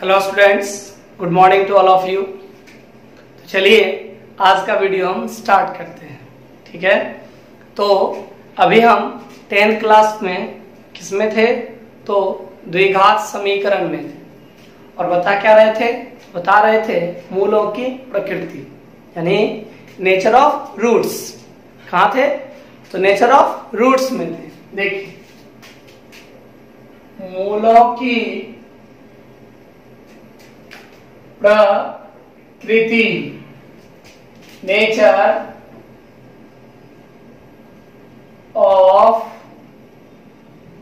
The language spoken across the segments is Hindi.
Hello students good morning to all of you तो चलिए, आज का वीडियो हम स्टार्ट करते हैं, ठीक है? तो अभी हम टेंथ क्लास में किसमें थे? तो द्विघात समीकरण में थे। और बता क्या रहे थे? बता रहे थे मूलों की प्रकृति, यानी नेचर ऑफ़ रूट्स कहा थे? तो नेचर ऑफ़ रूट्स में थे। देखिए, मूलों की प्रकृति। नेचर ऑफ़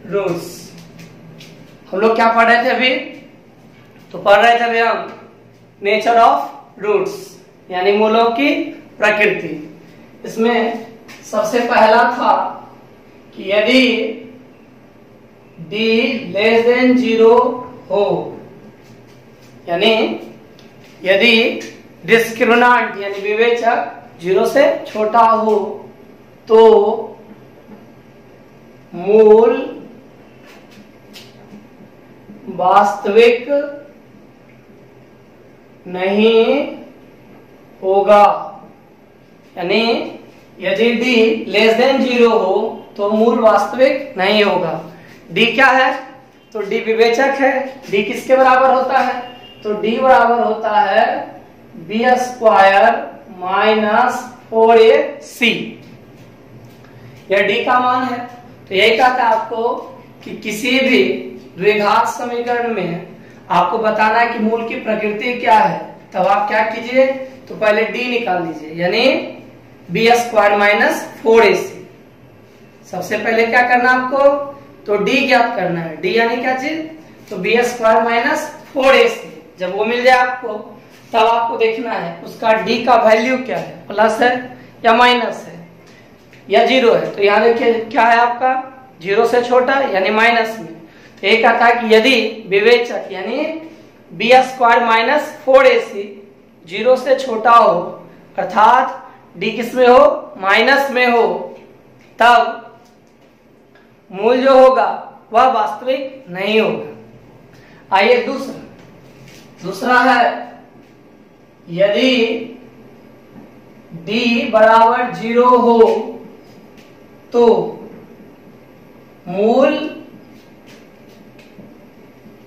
रूट्स हम लोग क्या पढ़ रहे थे अभी? तो पढ़ रहे थे अभी हम। नेचर ऑफ़ रूट्स यानी मूलों की प्रकृति। इसमें सबसे पहला था कि यदि डी लेस देन ज़ीरो हो, यानी यदि डिस्क्रिमिनांट यानी विवेचक ज़ीरो से छोटा हो तो मूल वास्तविक नहीं होगा। यानी यदि डी लेस देन ज़ीरो हो तो मूल वास्तविक नहीं होगा। डी क्या है? तो डी विवेचक है। डी किसके बराबर होता है? तो डी बराबर होता है B square minus four A C यह डी का मान है। तो यही कहता है आपको कि किसी भी द्विघात समीकरण में आपको बताना है कि मूल की प्रकृति क्या है। तब आप क्या कीजिए? तो पहले डी निकाल लीजिए। यानी B square minus four A C सबसे पहले क्या करना आपको? तो डी ज्ञात करना है। डी यानी क्या चीज़? तो B square minus four A C जब वो मिल जाए आपको, तब आपको देखना है उसका डी का वैल्यू क्या है। प्लस है या माइनस है? या ज़ीरो है? तो यहाँ देखिए क्या है आपका? ज़ीरो से छोटा यानी माइनस में। तो ये कहता कि यदि विवेचक यानी B square minus four A C zero से छोटा हो, अर्थात डी किसमें हो? माइनस में हो, तब मूल जो होगा वह वास्तविक नहीं होगा। आइए दूसरा। दूसरा है यदि d बराबर ज़ीरो हो तो मूल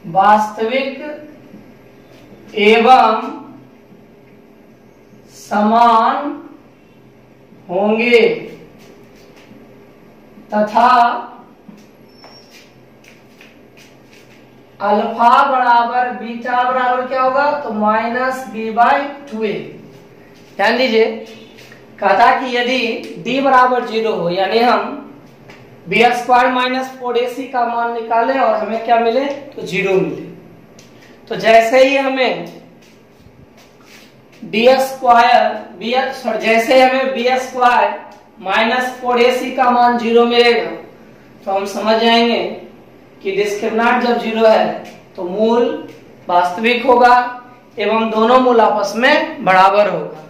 वास्तविक एवं समान होंगे तथा अल्फ़ा बराबर बीटा बराबर क्या होगा? तो minus B by two A. ध्यान दीजिए, कहा था कि यदि d बराबर ज़ीरो हो, यानी हम B square minus four A C का मान निकालें और हमें क्या मिले? तो ज़ीरो मिले। तो जैसे ही हमें डी स्क्वायर, बी सॉरी, जैसे हमें B square minus four A C का मान ज़ीरो मिलेगा तो हम समझ जाएँगे कि डिस्क्रिमिनांट जब ज़ीरो है तो मूल वास्तविक होगा एवं दोनों मूल आपस में बराबर होगा।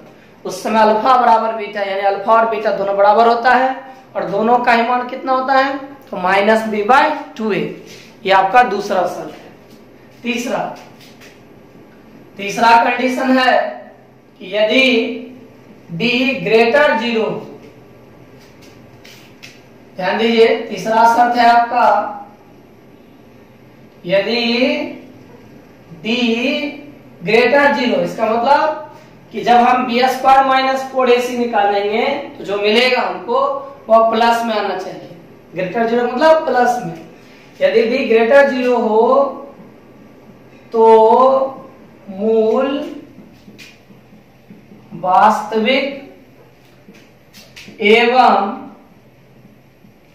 उस समय अल्फ़ा बराबर बीटा, यानी अल्फ़ा और बीटा दोनों बराबर होता है, और दोनों का ही मान कितना होता है तो minus B by two A ये आपका दूसरा शर्त है। तीसरा तीसरा कंडीशन है कि यदि डी ग्रेटर ज़ीरो ध्यान दीजिए, तीसरा शर्त है आपका यदि d ग्रेटर ज़ीरो इसका मतलब कि जब हम B square minus four A C निकालेंगे तो जो मिलेगा हमको, वह प्लस में आना चाहिए। ग्रेटर ज़ीरो मतलब प्लस में। यदि d ग्रेटर ज़ीरो हो तो मूल वास्तविक एवं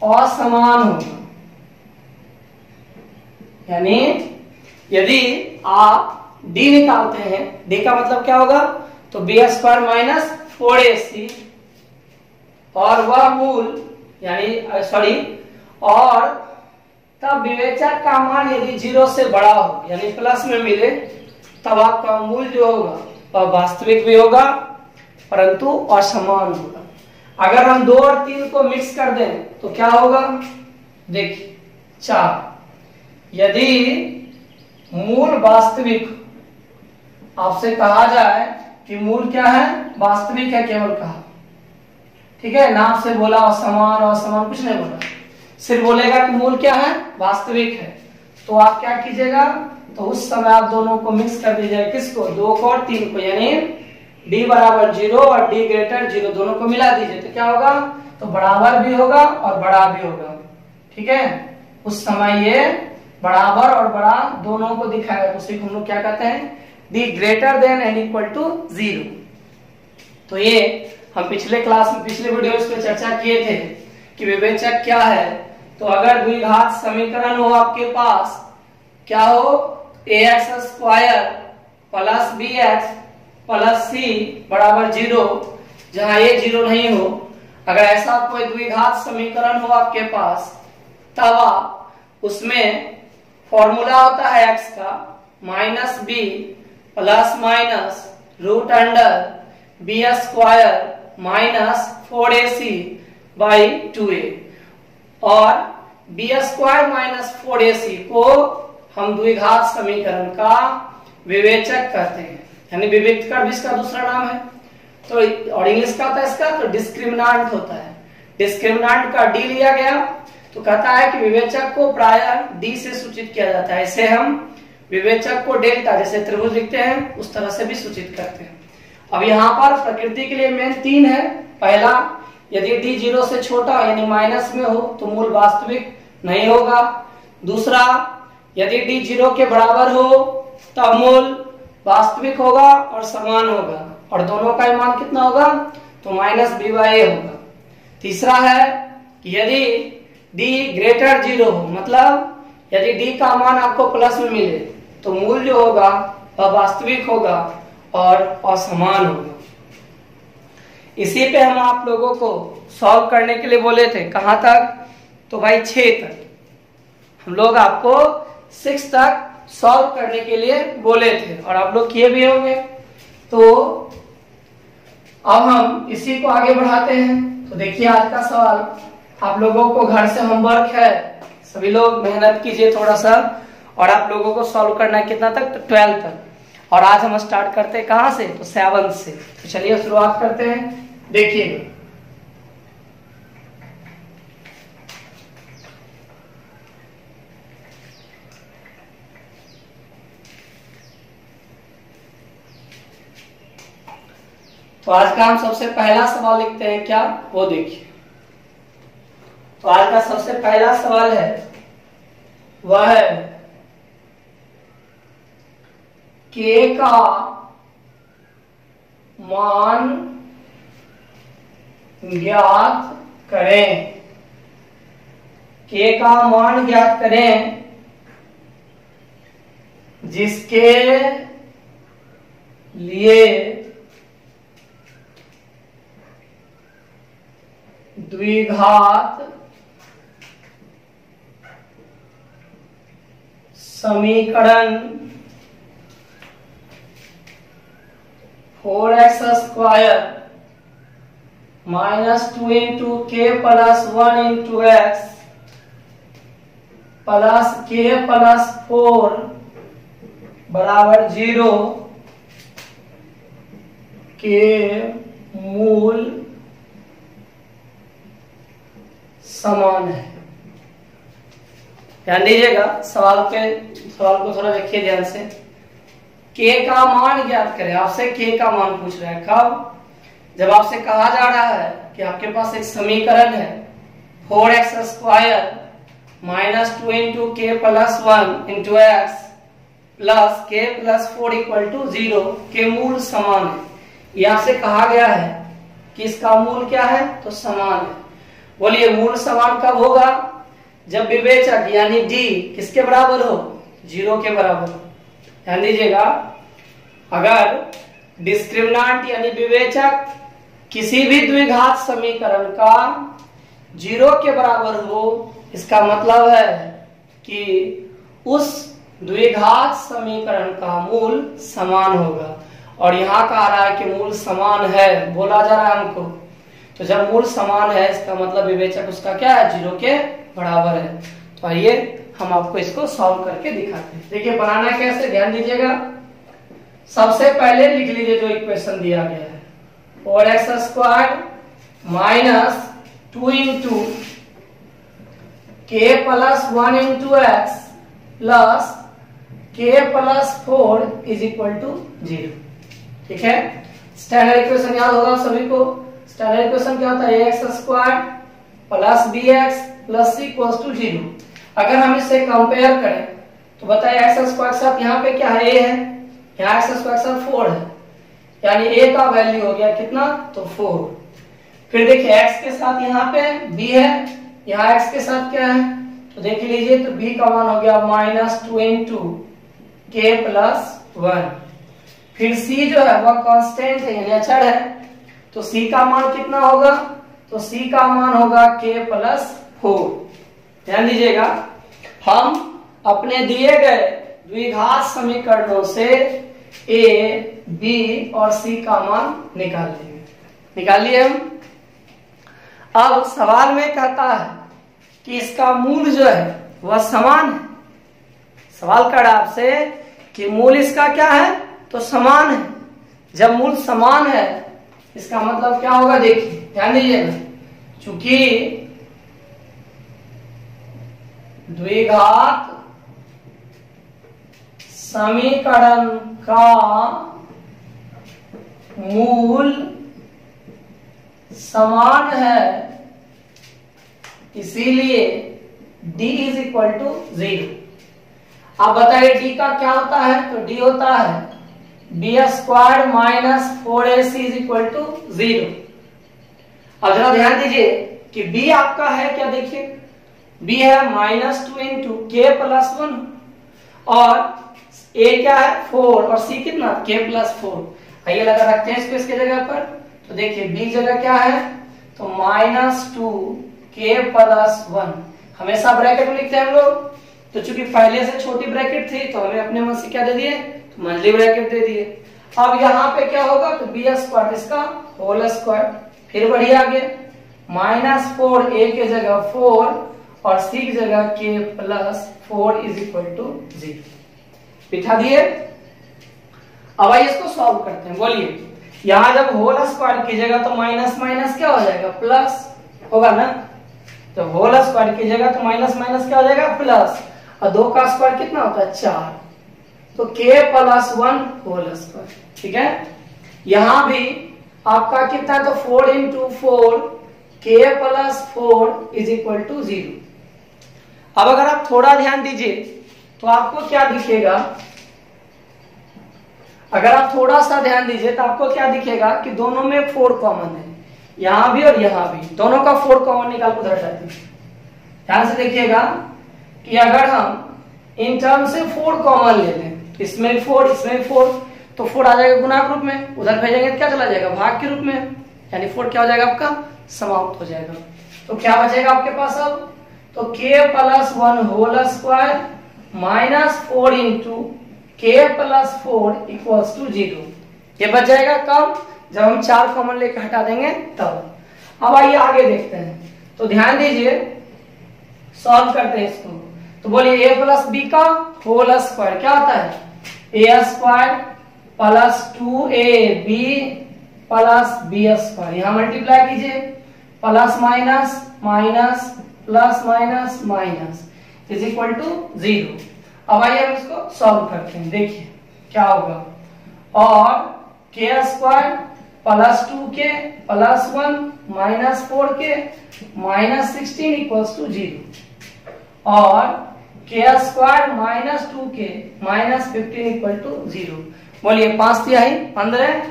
असमान होगा। यानी यदि आप d निकालते हैं, d का मतलब क्या होगा? तो B square minus four A C और वह मूल, यानी सॉरी और तब विवेचक का मान यदि ज़ीरो से बड़ा हो, यानी प्लस में मिले, तब आपका मूल जो होगा, वह वास्तविक भी होगा, परंतु असमान होगा। अगर हम दो और तीन को मिक्स कर दें तो क्या होगा? देखिए, चार। यदि मूल वास्तविक, आपसे कहा जाए कि मूल क्या है? वास्तविक है केवल कहा। ठीक है? ना आपसे बोला, असमान असमान कुछ नहीं बोला। सिर्फ़ बोलेगा कि मूल क्या है? वास्तविक है। तो आप क्या कीजिएगा? तो उस समय आप दोनों को मिक्स कर दीजिएगा किसको? दो को और तीन को। यानी डी बराबर ज़ीरो और डी ग्रेटर ज़ीरो दोनों को मिला दीजिए। तो क्या होगा? तो बराबर भी होगा और बड़ा भी होगा। ठीक है? उस समय ये बराबर और बड़ा दोनों को दिखाया, उसी को हम लोग क्या कहते हैं? D greater than and equal to zero तो ये हम पिछले क्लास में पिछले वीडियो पे चर्चा किए थे कि विवेचक क्या है। तो अगर द्विघात समीकरण हो आपके पास, क्या हो? A X square plus B X plus C बराबर ज़ीरो जहाँ ए ज़ीरो नहीं हो। अगर ऐसा कोई द्विघात समीकरण हो आपके पास, तब आप उसमें फॉर्मूला होता है एक्स का, minus B plus minus root under B square minus four A C by two A. और B square minus four A C को हम द्विघात समीकरण का विवेचक कहते हैं। यानी विवेक का भी इसका दूसरा नाम है। तो और इंग्लिश का होता है इसका तो डिस्क्रिमिनांट होता है। डिस्क्रिमिनांट का डी लिया गया। तो कहता है कि विवेचक को प्राय डी से सूचित किया जाता है। इसे हम विवेचक को डेल्टा, जैसे त्रिभुज लिखते हैं, उस तरह से भी सूचित करते हैं। अब यहाँ पर प्रकृति के लिए मेन तीन है। पहला, यदि डी ज़ीरो से छोटा यानी माइनस में हो तो मूल वास्तविक नहीं होगा। दूसरा, यदि डी ज़ीरो के बराबर हो तब मूल वास्तविक होगा और समान होगा। और दोनों का मान कितना होगा? तो माइनस बी बाई होगा। तीसरा है कि यदि डी ग्रेटर ज़ीरो हो मतलब यदि डी का मान आपको प्लस में मिले तो मूल जो होगा वह वास्तविक होगा और असमान होगा। इसी पे हम आप लोगों को सॉल्व करने के लिए बोले थे, कहाँ तक? तो भाई छ तक। हम लोग आपको सिक्स तक सॉल्व करने के लिए बोले थे, और आप लोग किए भी होंगे। तो अब हम इसी को आगे बढ़ाते हैं। तो देखिए आज का सवाल। आप लोगों को घर से होमवर्क है। सभी लोग मेहनत कीजिए थोड़ा सा और आप लोगों को सॉल्व करना है कितना तक? तो ट्वेल्थ तक। और आज हम स्टार्ट करते हैं कहाँ से? तो सेवन से। तो चलिए शुरुआत करते हैं। देखिएगा तो आज का हम सबसे पहला सवाल लिखते हैं क्या? वो देखिए। तो आज का सबसे पहला सवाल है, वह है के का मान ज्ञात करें। के का मान ज्ञात करें, जिसके लिए द्विघात समीकरण four X square minus two into K plus one into X plus K plus four बराबर ज़ीरो के मूल समान है। ध्यान दीजिएगा, सवाल के, सवाल को थोड़ा देखिए ध्यान से। के का मान ज्ञात करें। आपसे के का मान पूछ रहे हैं। कब? जब आपसे कहा जा रहा है कि आपके पास एक समीकरण है, four X square minus two into K plus one into X plus K plus four equal to zero के मूल समान है। यहाँ से कहा गया है कि इसका मूल क्या है? तो समान है। बोलिए, मूल समान कब होगा? जब विवेचक यानी डी किसके बराबर हो? ज़ीरो के बराबर। ध्यान दीजिएगा, अगर डिस्क्रिमिनांट यानी विवेचक किसी भी द्विघात समीकरण का ज़ीरो के बराबर हो, इसका मतलब है कि उस द्विघात समीकरण का मूल समान होगा। और यहाँ कहा रहा है कि मूल समान है, बोला जा रहा है हमको। तो जब मूल समान है, इसका मतलब विवेचक उसका क्या है? ज़ीरो के बराबर है। तो आइए हम आपको इसको सॉल्व करके दिखाते हैं। देखिए, बनाना कैसे ध्यान दीजिएगा। सबसे पहले लिख लीजिए जो इक्वेशन दिया गया है। Four X square minus two into K plus one into X plus K plus four is equal to zero ठीक है? स्टैंडर्ड इक्वेशन याद होगा सभी को। स्टैंडर्ड इक्वेशन क्या होता है? X square plus B X plus C equal to zero अगर हम इसे कंपेयर करें तो बताइए एक्स स्क्वायर के साथ यहाँ पे क्या है? ए है। यहाँ एक्स स्क्वायर के साथ फोर है। यानी ए का वैल्यू हो गया कितना? तो फोर फिर देखिए एक्स के साथ यहाँ पे बी है। यहाँ एक्स के साथ क्या है? तो देख लीजिए तो बी का मान हो गया minus two into K plus one फिर सी जो है, वह कांस्टेंट है, यानी अचर है। तो सी का मान कितना होगा? तो सी का मान होगा के प्लस फोर ध्यान दीजिएगा, हम अपने दिए गए द्विघात समीकरणों से ए बी और सी का मान निकाल लेंगे। निकाल लिए हम? अब सवाल में कहता है कि इसका मूल जो है, वह समान है। सवाल कर रहा आपसे कि मूल इसका क्या है? तो समान है। जब मूल समान है, इसका मतलब क्या होगा? देखिए, ध्यान दीजिएगा। चूँकि द्विघात समीकरण का मूल समान है। इसीलिए d is equal to zero आप बताइए d का क्या होता है? तो d होता है B square minus four A C is equal to zero अब जरा ध्यान दीजिए कि b आपका है क्या? देखिए। B है minus two into K plus one और a क्या है? फोर और c कितना? K प्लस फोर आइए लगा रखते हैं इसको इसके जगह पर। तो देखिए, b जगह क्या है? तो minus two K plus one हमेशा ब्रैकेट में लिखते हैं हम लोग। तो चूँकि पहले से छोटी ब्रैकेट थी तो हमें अपने मन से क्या दे दिए? तो मंथली ब्रैकेट दे दिए। अब यहाँ पे क्या होगा? तो बी स्क्वायर इसका होल स्क्वायर फिर बढ़िया आगे। माइनस फोर ए के जगह फोर और सी की जगह K plus four is equal to zero बिठा दिए अब आइए इसको सॉल्व करते हैं। बोलिए, यहाँ जब होल स्क्वायर कीजिएगा तो माइनस माइनस क्या हो जाएगा? प्लस होगा ना? तो होल स्क्वायर कीजिएगा तो माइनस माइनस क्या हो जाएगा? प्लस और दो का स्क्वायर कितना होता है? चार। तो के प्लस वन होल स्क्वायर ठीक है? यहाँ भी आपका कितना है? तो four into four K plus four is equal to zero अब अगर आप थोड़ा ध्यान दीजिए तो आपको क्या दिखेगा? अगर आप थोड़ा सा ध्यान दीजिए तो आपको क्या दिखेगा कि दोनों में फोर कॉमन है। यहाँ भी और यहाँ भी। दोनों का फोर कॉमन निकाल उधर हटाते ध्यान से देखिएगा कि अगर हम इन टर्म से फोर कॉमन ले लें, इसमें भी फोर इसमें भी फोर तो फोर आ जाएगा गुणाक रूप में, उधर भेजेंगे तो क्या चला जाएगा? भाग के रूप में। यानी फोर क्या हो जाएगा आपका? समाप्त हो जाएगा। तो क्या बचेगा आपके पास अब? तो K plus one whole square minus four into K plus four equals to zero बच जाएगा कब जब हम चार कॉमन लेकर हटा देंगे तब। अब आइए आगे देखते हैं। तो ध्यान दीजिए सॉल्व करते हैं इसको। तो बोलिए ए प्लस बी का होल स्क्वायर क्या होता है? A square plus two A B plus B square यहाँ मल्टीप्लाई कीजिए। Plus minus minus plus minus minus is equal to zero. अब आइए हम इसको सॉल्व करते हैं। देखिए, क्या होगा? और K square plus two K plus one minus four K minus sixteen equals to zero और K square minus two K minus fifteen equal to zero बोलिए, पाँच तिहाई पंद्रह।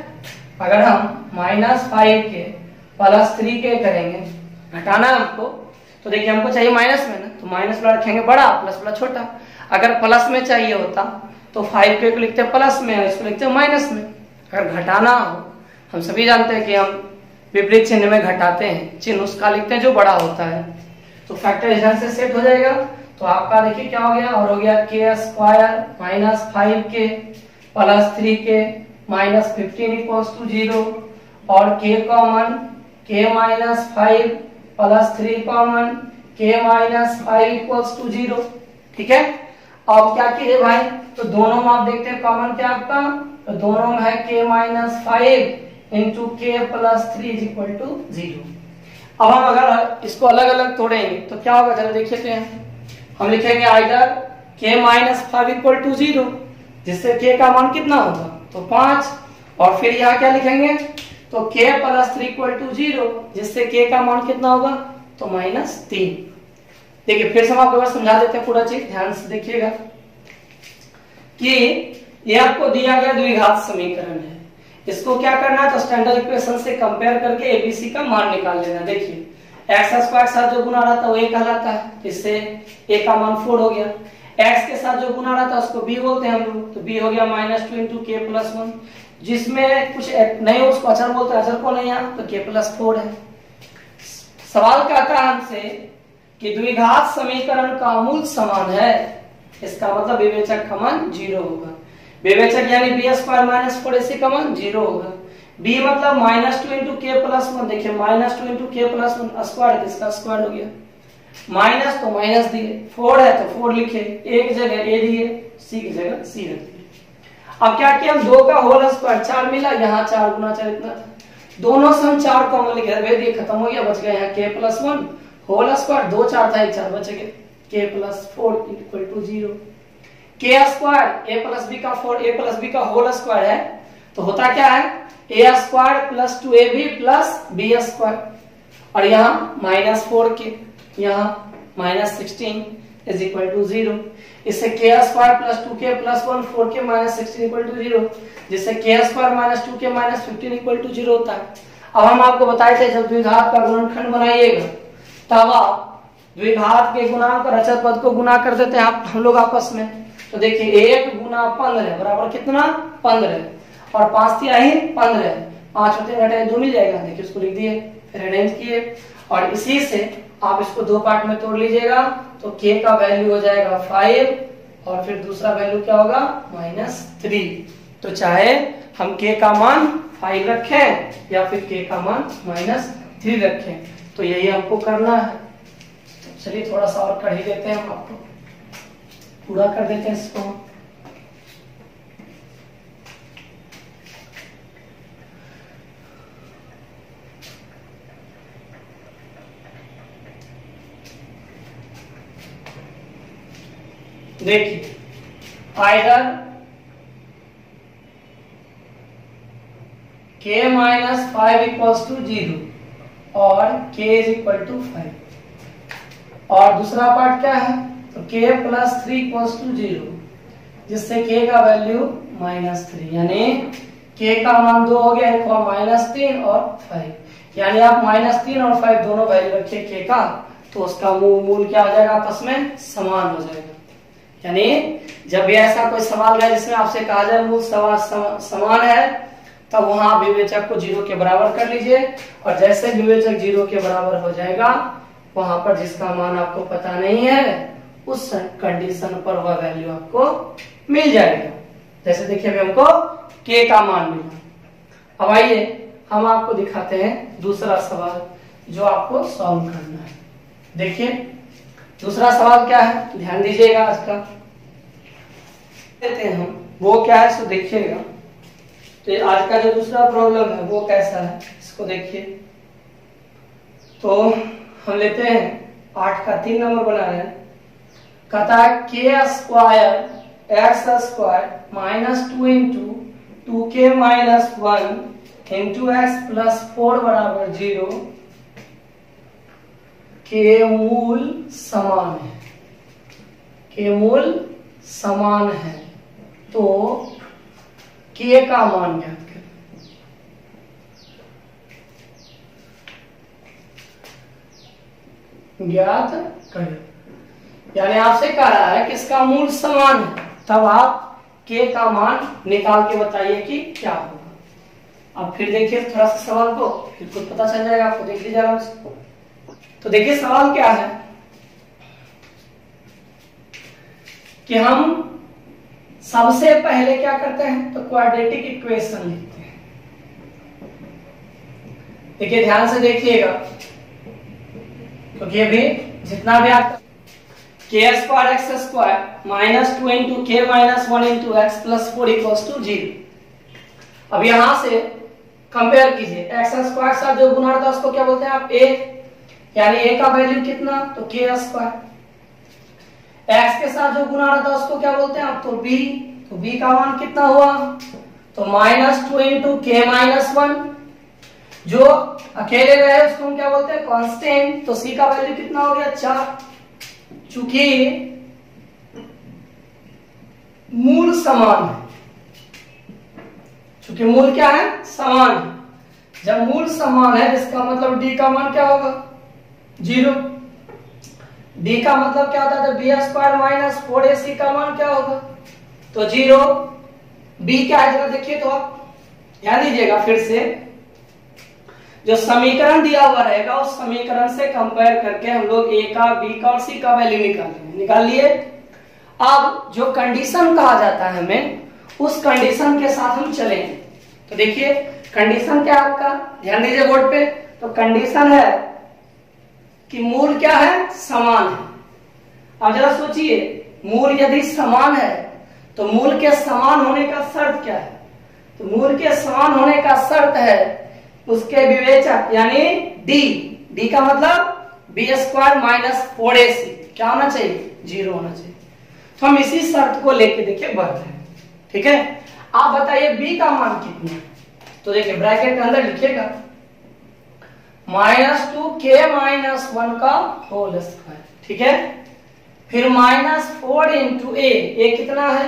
अगर हम minus five K plus three K करेंगे, घटाना हमको। तो देखिए, हमको चाहिए माइनस में ना तो माइनस वाला रखेंगे बड़ा प्लस वाला छोटा। अगर प्लस में चाहिए होता तो फाइव के को लिखते प्लस में इसको लिखते माइनस में। अगर घटाना हो, हम सभी जानते हैं कि हम विपरीत चिन्ह में घटाते हैं। चिन्ह उसका लिखते हैं जो बड़ा होता है। तो फैक्टर से सेट हो जाएगा। तो आपका देखिए क्या हो गया? और हो गया K square minus five K plus three K minus fifteen equals to zero और K common K minus five plus three common K minus five equals to zero ठीक है? अब क्या कीजिए भाई? तो दोनों में आप देखते हैं कॉमन क्या आपका तो दोनों में है K minus five into K plus three is equal to zero अब हम अगर इसको अलग अलग तोड़ेंगे तो क्या होगा? जरा देखिए तो हम लिखेंगे either K minus five equal to zero जिससे के का मान कितना होगा? तो पाँच। और फिर यहाँ क्या लिखेंगे? तो K plus three equal to zero जिससे के का मान कितना होगा? तो माइनस तीन देखिए, फिर से हम आपको समझा देते हैं पूरा चीज़। ध्यान से देखिएगा कि ये आपको दिया गया द्विघात समीकरण है। इसको क्या करना है? तो स्टैंडर्ड इक्वेशन से कंपेयर करके एबीसी का मान निकाल लेना। देखिए एक्स स्क्वायर के साथ जो गुना रहता है, वो ए कहलाता है। इससे ए का मान फोर हो गया। एक्स के साथ जो गुना रहता है, उसको बी बोलते हैं हम लोग। तो बी हो गया minus two into K plus one जिसमें कुछ नहीं, उसको अचर बोलते अचर को नहीं आता तो के प्लस फोर है। सवाल कहता है हमसे कि द्विघात समीकरण का मूल समान है, इसका मतलब विवेचक का मान ज़ीरो होगा। विवेचक यानी बी स्क्वायर माइनस फोर इसी का मान ज़ीरो होगा। बी मतलब minus two into K plus one देखिए minus two into K plus one square इसका स्क्वायर हो गया? माइनस तो माइनस दिए फोर है तो फोर लिखे एक जगह ए दिए सी की जगह सी रख दिए। अब क्या किया? दो का होल स्क्वायर चार मिला, यहाँ चार गुना चार इतना। दोनों से हम चार कॉमन लिखे भेद खत्म हो गया, बच गए यहाँ के प्लस वन होल स्क्वायर दो चार था, एक चार बच गए K plus four equal to zero K square A plus B का फोर ए प्लस बी का होल स्क्वायर है तो होता क्या है? A square plus two A B plus B square और यहाँ माइनस फोर के यहाँ minus sixteen is equal to zero इससे K square plus two K plus one four K minus sixteen equal to zero जिससे K square minus two K minus fifteen equal to zero होता है। अब हम आपको बताए थे, जब द्विघात का गुणनखंड बनाइएगा, तब आप द्विघात के गुणांक और अचर पद को गुना कर देते हैं आप, हम लोग आपस में। तो देखिए, एक गुना पंद्रह बराबर कितना? पंद्रह और पाँच ही पंद्रह पाँच होते घटे दो मिल जाएगा। देखिए, उसको लिख दिए, फिर अरेंज किए। और इसी से आप इसको दो पार्ट में तोड़ लीजिएगा। तो के का वैल्यू हो जाएगा फाइव और फिर दूसरा वैल्यू क्या होगा? माइनस थ्री तो चाहे हम के का मान फाइव रखें या फिर के का मान माइनस थ्री रखें तो यही हमको करना है। चलिए थोड़ा सा और कर ही देते हैं हम आपको। पूरा कर देते हैं इसको देखिए either K minus five equals to zero और K is equal to five और दूसरा पार्ट क्या है? तो K plus three equals to zero जिससे के का वैल्यू माइनस थ्री यानी के का मान दो हो गया, एक और माइनस तीन और फाइव यानी आप माइनस तीन और फाइव दोनों वैल्यू रखिए के का तो उसका मूल क्या हो जाएगा आपस में? समान हो जाएगा। यानी जब भी ऐसा कोई सवाल है जिसमें आपसे कहा जाए मूल सवाल समान है, तब वहाँ विवेचक को ज़ीरो के बराबर कर लीजिए और जैसे विवेचक ज़ीरो के बराबर हो जाएगा, वहाँ पर जिसका मान आपको पता नहीं है, उस कंडीशन पर वह वैल्यू आपको मिल जाएगा। जैसे देखिए अभी हमको के का मान मिला। अब आइए हम आपको दिखाते हैं दूसरा सवाल जो आपको सॉल्व करना है। देखिए दूसरा सवाल क्या है? ध्यान दीजिएगा आज का देते हम, वो क्या है, इसको देखिएगा। तो आज का जो दूसरा प्रॉब्लम है, वो कैसा है, इसको देखिए। तो हम लेते हैं, आठ का तीन नंबर बना रहे हैं। कहता है K square X square minus two into two K minus one into X plus four बराबर ज़ीरो के मूल समान है। के मूल समान है। तो के का मान ज्ञात करें। ज्ञात करें। यानी आपसे कह रहा है कि इसका मूल समान है। तब आप के का मान निकाल के बताइए कि क्या होगा। अब फिर देखिए थोड़ा सा सवाल को, फिर कुछ पता चल जाएगा, आपको देख लीजिएगा तो देखिए सवाल क्या है? कि हम सबसे पहले क्या करते हैं? तो क्वाड्रेटिक इक्वेशन लिखते हैं। देखिए, ध्यान से देखिएगा। क्योंकि अभी जितना भी आप K square X square minus two into K minus one into X plus four equals to zero अब यहाँ से कंपेयर कीजिए। एक्स स्क्वायर साथ जो गुना है, उसको क्या बोलते हैं आप? ए यानी ए का वैल्यू कितना? तो के स्क्वायर एक्स के साथ जो गुना रहा था उसको क्या बोलते हैं आप? तो बी तो बी का मान कितना हुआ? तो minus two into K minus one जो अकेले रहे उसको हम क्या बोलते हैं? कांस्टेंट तो सी का वैल्यू कितना हो गया? चार. चूँकि मूल समान है। चूँकि मूल क्या है? समान है। जब मूल समान है, इसका मतलब डी का मान क्या होगा? ज़ीरो। डी का मतलब क्या होता है? तो B square minus four A C का मान क्या होगा? तो ज़ीरो। बी क्या है? जरा देखिए तो आप। ध्यान दीजिएगा फिर से। जो समीकरण दिया हुआ रहेगा, उस समीकरण से कंपेयर करके हम लोग ए का बी का और सी का वैल्यू निकालेंगे निकाल लिए। अब जो कंडीशन कहा जाता है हमें, उस कंडीशन के साथ हम चले तो देखिए कंडीशन क्या आपका? ध्यान दीजिए बोर्ड पे। तो कंडीशन है कि मूल क्या है? समान है। अब जरा सोचिए, मूल यदि समान है तो मूल के समान होने का शर्त क्या है? तो मूल के समान होने का शर्त है उसके विवेचक, यानी डी डी का मतलब B square minus four A C क्या होना चाहिए? ज़ीरो होना चाहिए। तो हम इसी शर्त को लेके देखिए बढ़ रहे हैं। ठीक है? आप बताइए बी का मान कितना तो देखिए, ब्रैकेट के अंदर लिखिएगा। Minus two K minus one का होल स्क्वायर। ठीक है? फिर minus four into A A कितना है?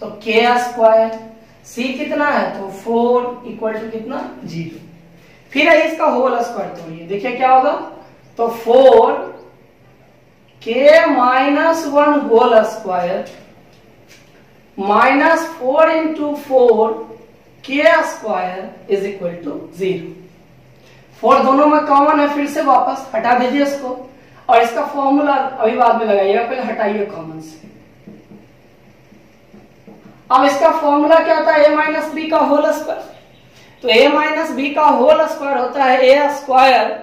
तो के स्क्वायर। सी कितना है? तो फोर इक्वल टू कितना? ज़ीरो। फिर है इसका होल स्क्वायर। तो ये देखिए क्या होगा? तो four K minus one whole square minus four into four K square is equal to zero. Four दोनों में कॉमन है, फिर से वापस हटा दीजिए इसको। और इसका फॉर्मूला अभी बाद में लगाइएगा, पहले हटाइए कॉमन से अब इसका फॉर्मूला क्या होता है? ए माइनस बी का होल स्क्वायर तो ए माइनस बी का होल स्क्वायर होता है A square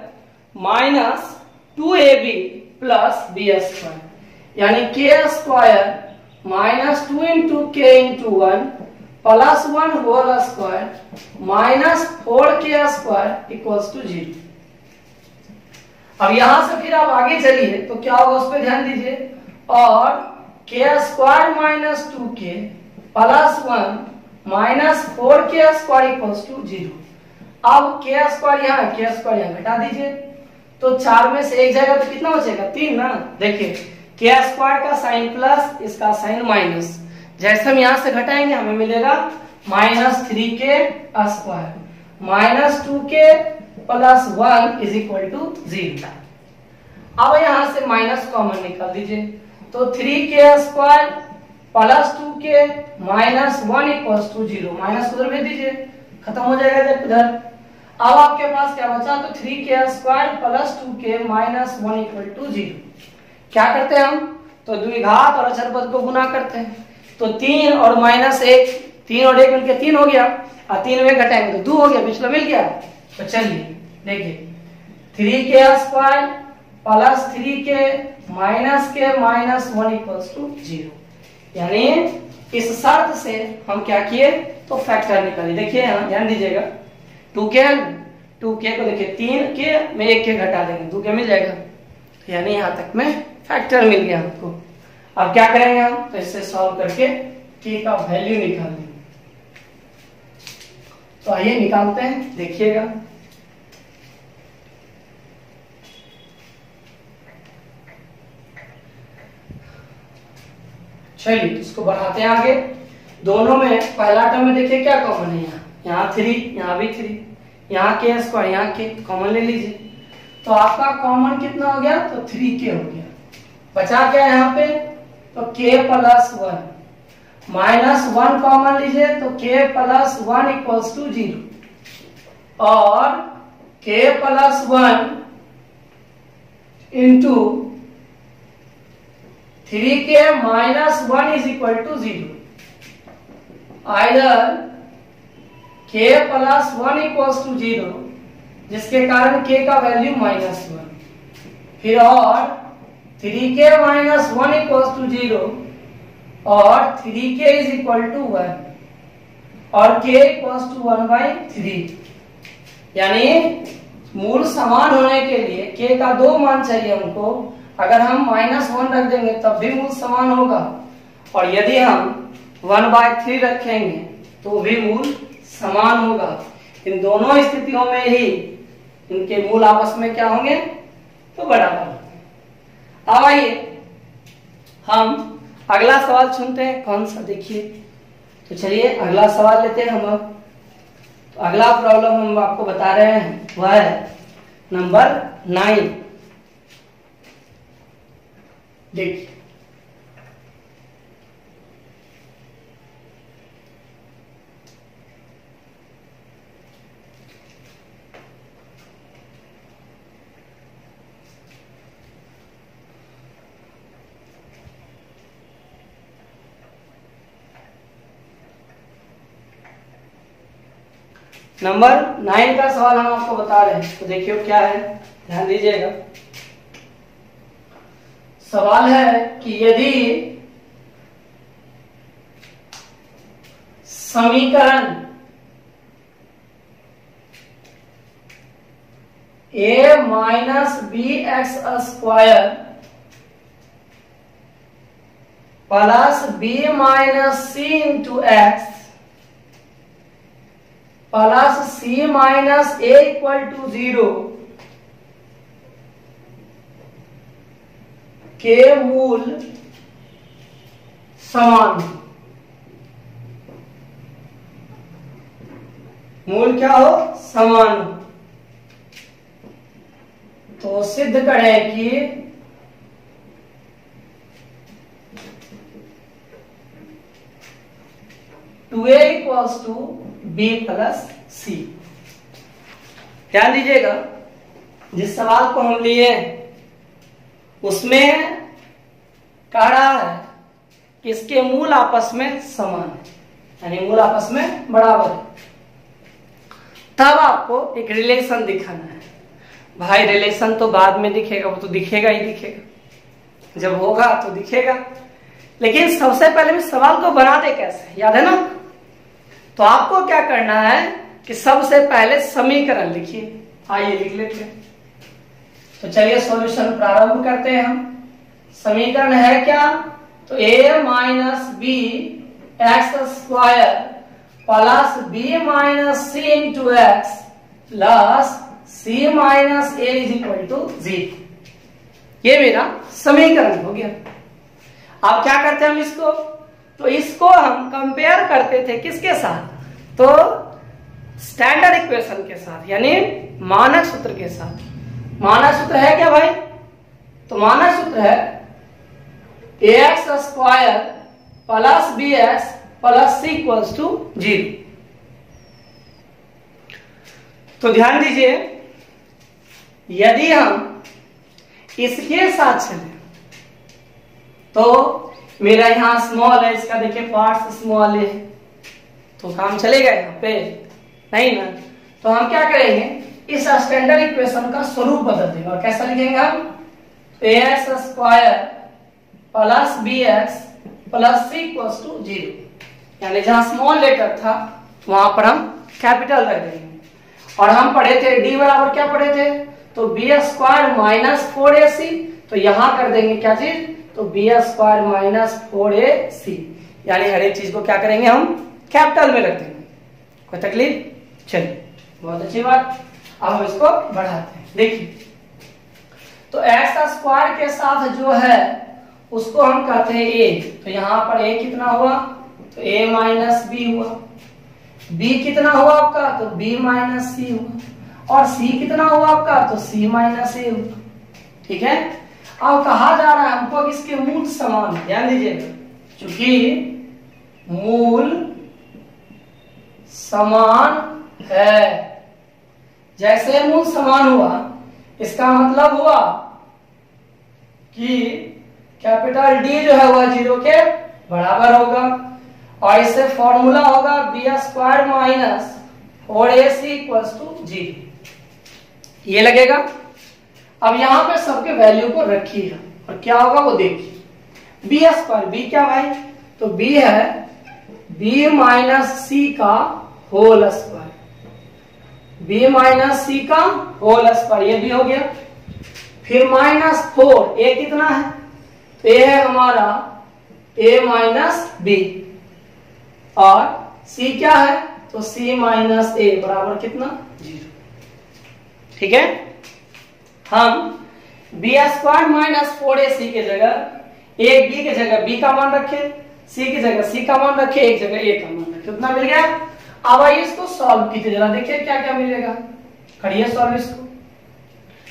minus two A B plus B square यानी K square minus two into K into one plus one whole square minus four K square equals to zero अब यहाँ से फिर आप आगे चलिए तो क्या होगा उस पर ध्यान दीजिए। और K square minus two K plus one minus four K square equals to zero अब के स्क्वायर यहाँ के स्क्वायर यहाँ घटा दीजिए। तो चार में से एक जाएगा तो कितना बचेगा? तीन ना? देखिए के स्क्वायर का साइन प्लस इसका साइन माइनस जैसे हम यहाँ से घटाएँगे, हमें मिलेगा minus three K square minus two K plus one is equal to zero अब यहाँ से माइनस कॉमन निकाल दीजिए। तो three K square plus two K minus one equal to zero minus उधर भेज दीजिए। खत्म हो जाएगा जब उधर अब आपके पास क्या बचा? तो three K square plus two K minus one equal to zero क्या करते हैं हम? तो द्विघात और अचर पद को गुना करते हैं। तो तीन और माइनस एक, तीन और एक मिलकर तीन हो गया। और तीन में घटाएँगे तो दो हो गया पिछला मिल गया। तो चलिए, देखिए। Three K square plus three K minus K minus one equals to zero यानी इस शर्त से हम क्या किए? तो फैक्टर निकाले। देखिए ध्यान दीजिएगा। टू के टू के को देखिए, तीन के में एक के घटा देंगे। दो के मिल जाएगा। यानी यहाँ तक में फैक्टर मिल गया हमको। अब क्या करेंगे हम? तो इससे सॉल्व करके के का वैल्यू निकाल देंगे तो आइए निकालते हैं, देखिएगा। चलिए, इसको बढ़ाते हैं आगे। दोनों में, पहला टर्म में देखिए क्या कॉमन है यहाँ। यहाँ थ्री यहाँ भी थ्री यहाँ के स्क्वायर यहाँ के कॉमन ले लीजिए। तो आपका कॉमन कितना हो गया? तो थ्री के हो गया। बचा क्या यहाँ पे? तो K plus one minus one common लीजिए तो K plus one equals to zero और K plus one into three K minus one is equal to zero either K plus one equals to zero जिसके कारण के का वैल्यू माइनस वन फिर और three K minus one equal to zero और three K is equal to one और K equal to one by three यानी मूल समान होने के लिए के का दो मान चाहिए हमको। अगर हम माइनस वन रख देंगे, तब भी मूल समान होगा। और यदि हम वन बाय थ्री रखेंगे तो भी मूल समान होगा। इन दोनों स्थितियों में ही इनके मूल आपस में क्या होंगे? तो बराबर। अब आइए हम अगला सवाल सुनते हैं, कौन सा देखिए। तो चलिए, अगला सवाल लेते हैं हम अब। तो अगला प्रॉब्लम हम आपको बता रहे हैं, वह है नंबर नाइन देखिए। नंबर नाइन का सवाल हम आपको बता रहे हैं। तो देखियो क्या है। ध्यान दीजिएगा। सवाल है कि यदि समीकरण A minus B X square plus B minus C into X plus C minus A equal to zero के मूल समान. मूल क्या हो? समान. तो सिद्ध करें कि two A equals to B plus C. ध्यान दीजिएगा, जिस सवाल को हम लिए, उसमें कह रहा है कि इसके मूल आपस में समान है, यानी मूल आपस में बराबर है। तब आपको एक रिलेशन दिखाना है। भाई रिलेशन तो बाद में दिखेगा, वो तो दिखेगा ही दिखेगा। जब होगा तो दिखेगा। लेकिन सबसे पहले भी सवाल को बना दे कैसे? याद है ना? तो आपको क्या करना है कि सबसे पहले समीकरण लिखिए। आइए लिख लेते हैं। तो चलिए सॉल्यूशन प्रारंभ करते हैं हम। समीकरण है क्या? तो a minus B X square plus B minus C into X plus C minus A is equal to zero ये मेरा समीकरण हो गया। अब क्या करते हैं हम इसको? तो इसको हम कंपेयर करते थे किसके साथ? तो स्टैंडर्ड इक्वेशन के साथ, यानी मानक सूत्र के साथ। मानक सूत्र है क्या भाई? तो मानक सूत्र है A X square plus B X plus C equals to zero तो ध्यान दीजिए, यदि हम इसके साथ चले तो मेरा यहाँ स्मॉल है, इसका देखिए पार्ट्स स्मॉल है। तो काम चलेगा यहाँ पे। नहीं ना? तो हम क्या करेंगे? इस स्टैंडर्ड इक्वेशन का स्वरूप बदल देंगे। और कैसा लिखेंगे हम? A X square plus B X plus C equal to zero यानी जहाँ स्मॉल लेटर था, वहाँ पर हम कैपिटल रख देंगे। और हम पढ़े थे डी बराबर क्या पढ़े थे? तो B square minus four A C तो यहाँ कर देंगे क्या चीज़? तो B square minus four A C यानी हर एक चीज़ को क्या करेंगे हम? कैपिटल में रख देंगे। कोई तकलीफ़? चलिए, बहुत अच्छी बात। अब हम इसको बढ़ाते हैं। देखिए तो एक्स स्क्वायर के साथ जो है, उसको हम कहते हैं ए तो यहाँ पर ए कितना हुआ? तो ए माइनस बी हुआ। बी कितना हुआ आपका? तो बी माइनस सी हुआ। और सी कितना हुआ आपका? तो सी माइनस ए हुआ। ठीक है? अब कहा जा रहा है हमको इसके मूल समान ध्यान दीजिए। क्योंकि मूल समान है। जैसे मूल समान हुआ, इसका मतलब हुआ कि कैपिटल डी जो है वह ज़ीरो के बराबर होगा। और इससे फॉर्मूला होगा B square minus four A C equal to जी। ये लगेगा? अब यहाँ पे सबके वैल्यू को रखी है। और क्या होगा वो देखिए। बी स्क्वायर बी क्या भाई? तो बी है बी माइनस सी का whole square B minus C का होल स्क्वायर ये भी हो गया। फिर माइनस फोर ए कितना है? तो ए है हमारा ए माइनस बी और सी क्या है? तो सी माइनस ए बराबर कितना? ज़ीरो। ठीक है? हम B square minus four A C के जगह एक बी के जगह बी का मान रखे सी की जगह सी का मान रखे, एक जगह ए का मान रखे। कितना मिल गया? अब आइए इसको सॉल्व कीजिए जरा देखिए क्या क्या मिलेगा? करिए सॉल्व इसको।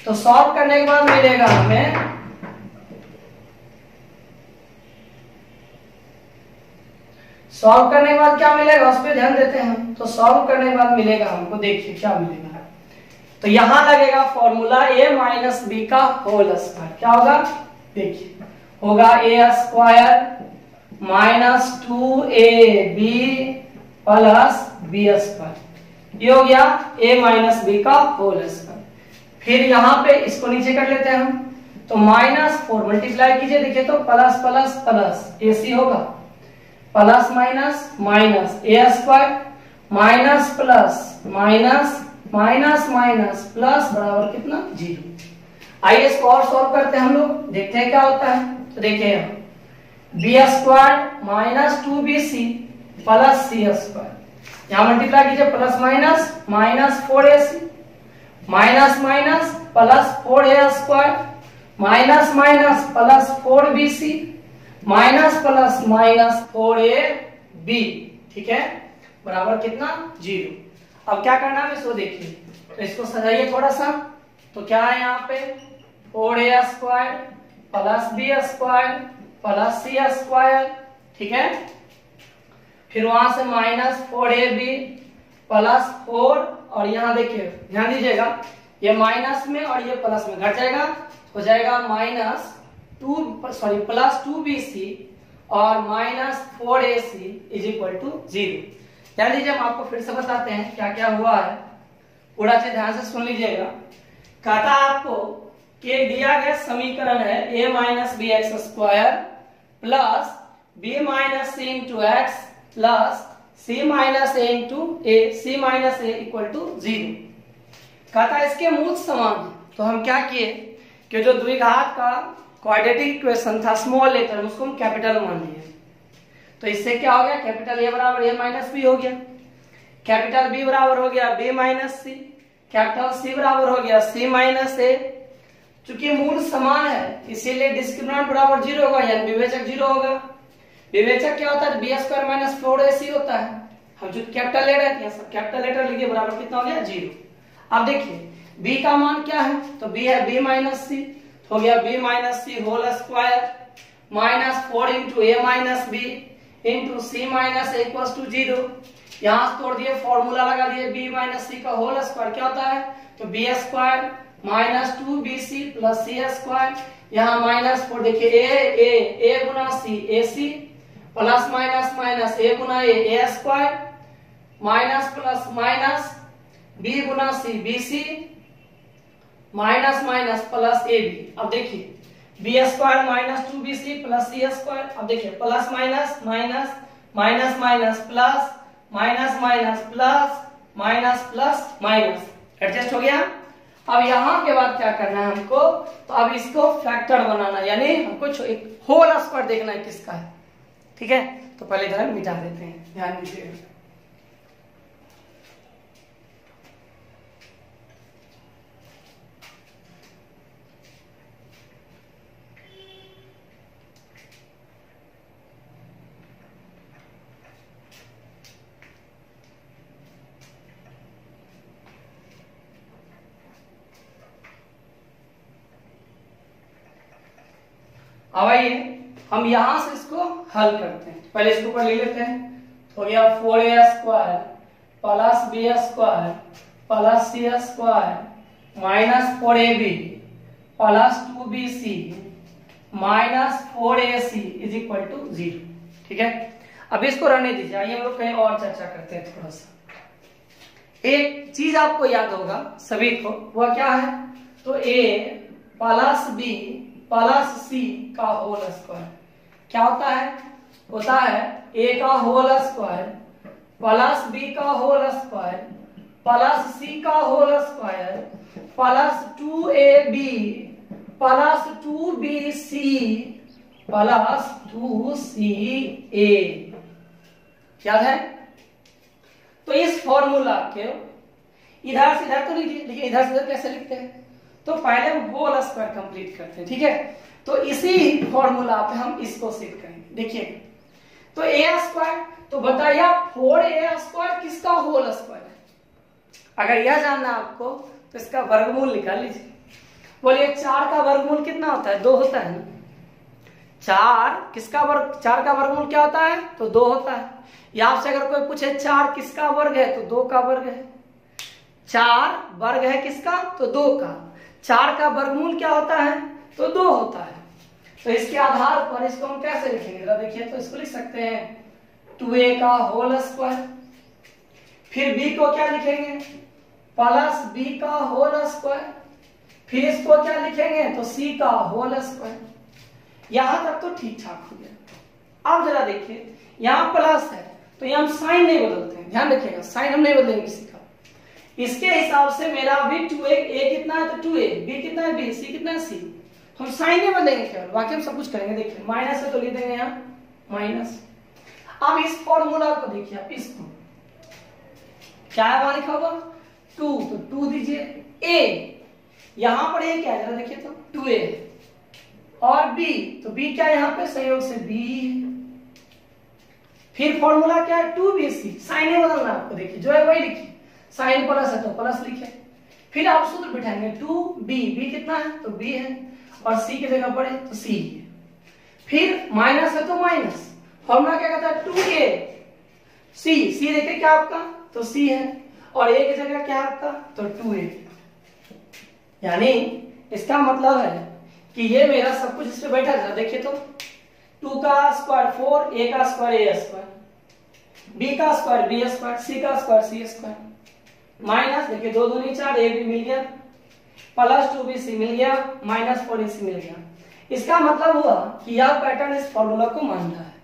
तो सॉल्व करने के बाद मिलेगा हमें सॉल्व करने के बाद क्या मिलेगा? उस पर ध्यान देते हैं तो सॉल्व करने के बाद मिलेगा हमको, देखिए क्या मिलेगा। तो यहाँ लगेगा फॉर्मूला ए माइनस बी का होल स्क्वायर क्या होगा? देखिए, होगा a square minus two a b plus b square ये हो गया ए माइनस बी का होल स्क्वायर फिर यहाँ पे इसको नीचे कर लेते हैं हम। तो माइनस फोर मल्टीप्लाई कीजिए, देखिए तो plus plus plus a c होगा। Plus minus minus a square minus plus minus minus minus plus बराबर कितना? ज़ीरो। आइए इसको और सॉल्व करते हैं हम लोग। देखते हैं क्या होता है? तो देखिए b square minus two b c plus c square. यहाँ मल्टीप्लाई कीजिए। Plus minus minus four a c. Minus minus plus four a square. Minus minus plus four b c. Minus plus minus four a b. ठीक है? बराबर कितना? ज़ीरो। अब क्या करना है? इसको देखिए। तो इसको सजाइए थोड़ा सा तो क्या है यहाँ पे? Four a square plus b square plus c square ठीक है? फिर वहाँ से minus four a b plus four और यहाँ देखिए, ध्यान दीजिएगा, ये माइनस में और ये प्लस में घट जाएगा। हो जाएगा minus two sorry plus two b c और minus four a c is equal to zero ध्यान दीजिए हम आपको फिर से बताते हैं क्या क्या हुआ है पूरा चीज़ ध्यान से सुन लीजिएगा। कहता आपको कि दिया गया समीकरण है a minus b x square plus b minus c into x plus c minus a into a c minus a equal to zero कहता इसके मूल समान है। तो हम क्या किए कि जो द्विघात का क्वाड्रेटिक इक्वेशन था स्मॉल लेटर उसको हम कैपिटल मान लिए। तो इससे क्या हो गया? कैपिटल ए बराबर ए माइनस बी हो गया। कैपिटल बी बराबर हो गया b minus c capital c बराबर हो गया सी माइनस ए चूँकि मूल समान है, इसीलिए डिस्क्रिमिनेंट बराबर ज़ीरो होगा, यानी विवेचक ज़ीरो होगा। विवेचक क्या होता है? B square minus four a c होता है। हम जो कैपिटल ले रहे थे सब कैपिटल लेटर लिखिए बराबर कितना हो गया? ज़ीरो अब देखिए बी का मान क्या है? तो बी है बी माइनस सी हो गया b minus c whole square minus four into a minus b into c minus equal to zero यहाँ तोड़ दिए फॉर्मूला लगा दिए बी माइनस सी का होल स्क्वायर क्या होता है? तो b square minus two b c plus c square यहाँ माइनस फोर देखिए ए ए ए गुना c a c plus minus minus a Guna a a square minus plus minus b Guna c b c minus minus plus a b अब देखिए b square minus two b c plus c square अब देखिए plus minus minus minus minus plus minus minus plus minus plus minus adjust हो गया? अब यहाँ के बाद क्या करना है हमको? तो अब इसको फैक्टर बनाना, यानी हमको एक होल स्क्वायर देखना है किसका है। ठीक है? तो पहले इधर मिटा देते हैं। ध्यान दीजिएगा अब आइए हम यहाँ से इसको हल करते हैं। पहले इसके ऊपर ले लेते हैं। हो गया four a square, plus b square, plus c square, minus four a b, plus two b c, minus four a c is equal to zero. ठीक है? अब इसको रहने दीजिए। आइए हम लोग कहीं और चर्चा करते हैं थोड़ा सा। एक चीज़ आपको याद होगा सभी को। वह क्या है? तो a plus b plus c का होल स्क्वायर क्या होता है? होता है ए का होल स्क्वायर प्लस बी का होल स्क्वायर प्लस सी का whole square plus two a b plus two b c plus two c a याद है? तो इस फॉर्मूला के इधर से इधर तो लिखिए इधर से इधर कैसे लिखते हैं? तो पहले हम होल स्क्वायर कंप्लीट करते हैं, ठीक है? तो इसी फॉर्मूला पे हम इसको सिद्ध करेंगे। देखिए तो ए स्क्वायर तो बताइए फोर ए स्क्वायर किसका होल स्क्वायर है? अगर यह जानना आपको तो इसका वर्गमूल निकाल लीजिए। बोलिए, चार का वर्गमूल कितना होता है? दो होता है। चार किसका वर्ग, चार का वर्गमूल क्या होता है? तो दो होता है। या आपसे अगर कोई पूछे, चार किसका वर्ग है? तो दो का वर्ग है। चार वर्ग है किसका? तो दो का। चार का वर्गमूल क्या होता है? तो दो होता है। तो इसके आधार पर इसको हम कैसे लिखेंगे? जरा देखिए तो इसको लिख सकते हैं। टू ए का होल स्क्वायर फिर बी को क्या लिखेंगे? प्लस बी का होल स्क्वायर फिर इसको क्या लिखेंगे? तो सी का होल स्क्वायर यहाँ तक तो ठीक ठाक हो गया। अब जरा देखिए, यहाँ प्लस है तो यहाँ हम साइन नहीं बदलते हैं। ध्यान रखिएगा, साइन हम नहीं बदलेंगे किसी का। इसके हिसाब से मेरा भी टू ए ए कितना है तो टू ए बी कितना है? बी सी कितना है? सी हम साइन नहीं बदलेंगे केवल बाकी हम सब कुछ करेंगे, देखिए। माइनस है तो लिख देंगे यहाँ माइनस। अब इस फॉर्मूला को देखिए आप, इसको। क्या है वहाँ लिखा होगा? टू तो टू दीजिए ए यहाँ पर ए क्या है? देखिए तो। टू ए और बी तो बी क्या यहाँ पे? संयोग से बी फिर फॉर्मूला क्या है? टू बी सी साइन बदलना आपको, देखिए। जो है वही लिखिए। साइन प्लस है तो प्लस लिखे। फिर आप सूत्र बिठाएँगे। टू बी बी कितना है? तो बी है। और सी की जगह पड़े तो सी है। फिर माइनस है तो माइनस। फॉर्मूला क्या कहता है? टू ए। सी सी देखिए क्या आपका? तो सी है। और ए की जगह क्या आपका? तो टू ए। यानी इसका मतलब है कि ये मेरा सब कुछ इस पे बैठा था देखिए तो। टू का स्क्वायर फोर, ए का स्क्वायर, ए स्क्वायर। बी का स्क्वायर, बी स्क्वायर, सी का स्क्वायर, सी स्क्वायर। माइनस, देखिए, दो दूनी चार ए भी मिल गया। प्लस टू बी सी मिल गया, माइनस फोर ए सी मिल गया। इसका मतलब हुआ कि यह पैटर्न इस फॉर्मूला को मान रहा है।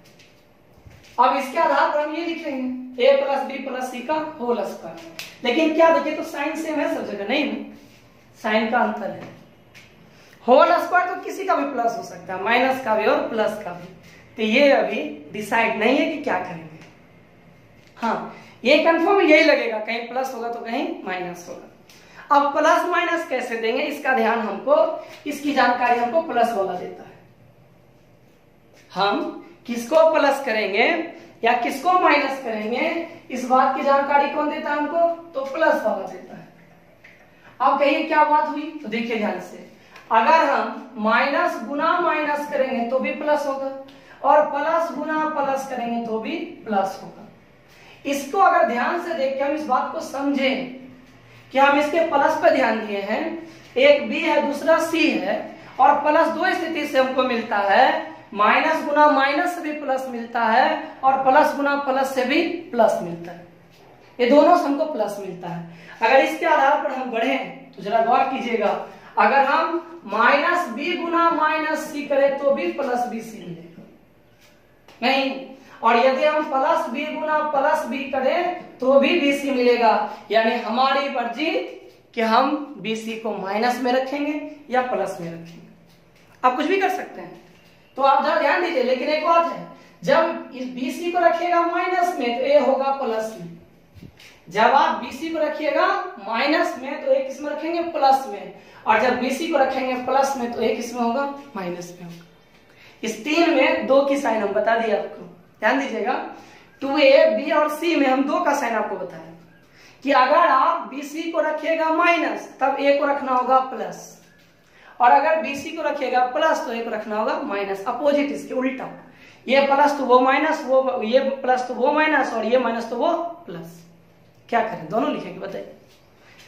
अब इसके आधार पर हम ये लिखेंगे a plus b plus c का होल स्क्वायर लेकिन क्या देखिए तो साइन सेम है, सब जगह नहीं साइन का अंतर है। होल स्क्वायर तो किसी का भी प्लस हो सकता है माइनस का भी और प्लस का भी। तो ये अभी डिसाइड नहीं है कि क्या करेंगे। हाँ ये कंफर्म यही लगेगा, कहीं प्लस होगा तो कहीं माइनस होगा। अब प्लस माइनस कैसे देंगे, इसका ध्यान हमको, इसकी जानकारी हमको प्लस वाला देता है। हम किसको प्लस करेंगे, या किसको माइनस करेंगे, इस बात की जानकारी कौन देता है हमको तो प्लस वाला देता है। अब कहिए क्या बात हुई तो देखिए ध्यान से। अगर हम माइनस गुना माइनस करेंगे तो भी प्लस होगा, और प्लस गुना प्लस करेंगे तो भी प्लस होगा। इसको अगर ध्यान से देख के हम इस बात को समझें कि हम इसके प्लस पर ध्यान दिए हैं, एक बी है, दूसरा सी है, और प्लस दो स्थिति से हमको मिलता है, माइनस गुना माइनस से भी प्लस मिलता है, और प्लस गुना प्लस से भी प्लस मिलता है। ये दोनों से हमको प्लस मिलता है। अगर इसके आधार पर हम बढ़े तो जरा गौर कीजिएगा, अगर हम माइनस बी गुना माइनस सी करें तो भी प्लस बी सी मिलेगा। नहीं और यदि हम प्लस बी गुना प्लस बी करें तो भी बी सी मिलेगा। यानी हमारी मर्ज़ी कि हम बी सी को माइनस में रखेंगे या प्लस में रखेंगे। आप कुछ भी कर सकते हैं। तो आप जरा ध्यान दीजिए, लेकिन एक बात है, जब इस बीसी को रखिएगा माइनस में तो ए होगा प्लस में। जब आप बीसी को रखिएगा माइनस में तो एक किसमें रखेंगे? प्लस में। और जब बीसी को रखेंगे प्लस में तो एक किसमें होगा? माइनस में होगा। इस तीन में दो की साइन, हम बता दिए आपको। ध्यान दीजिएगा। टू ए, बी और सी में हम दो का साइन आपको बताया कि अगर आप बीसी को रखिएगा माइनस तब ए को रखना होगा प्लस और अगर बीसी को रखिएगा प्लस तो एक रखना होगा माइनस अपोजिट इसके उल्टा। ये प्लस तो वो माइनस वो ये प्लस तो वो माइनस और ये माइनस तो वो प्लस क्या करें? दोनों लिखेंगे, बताइए।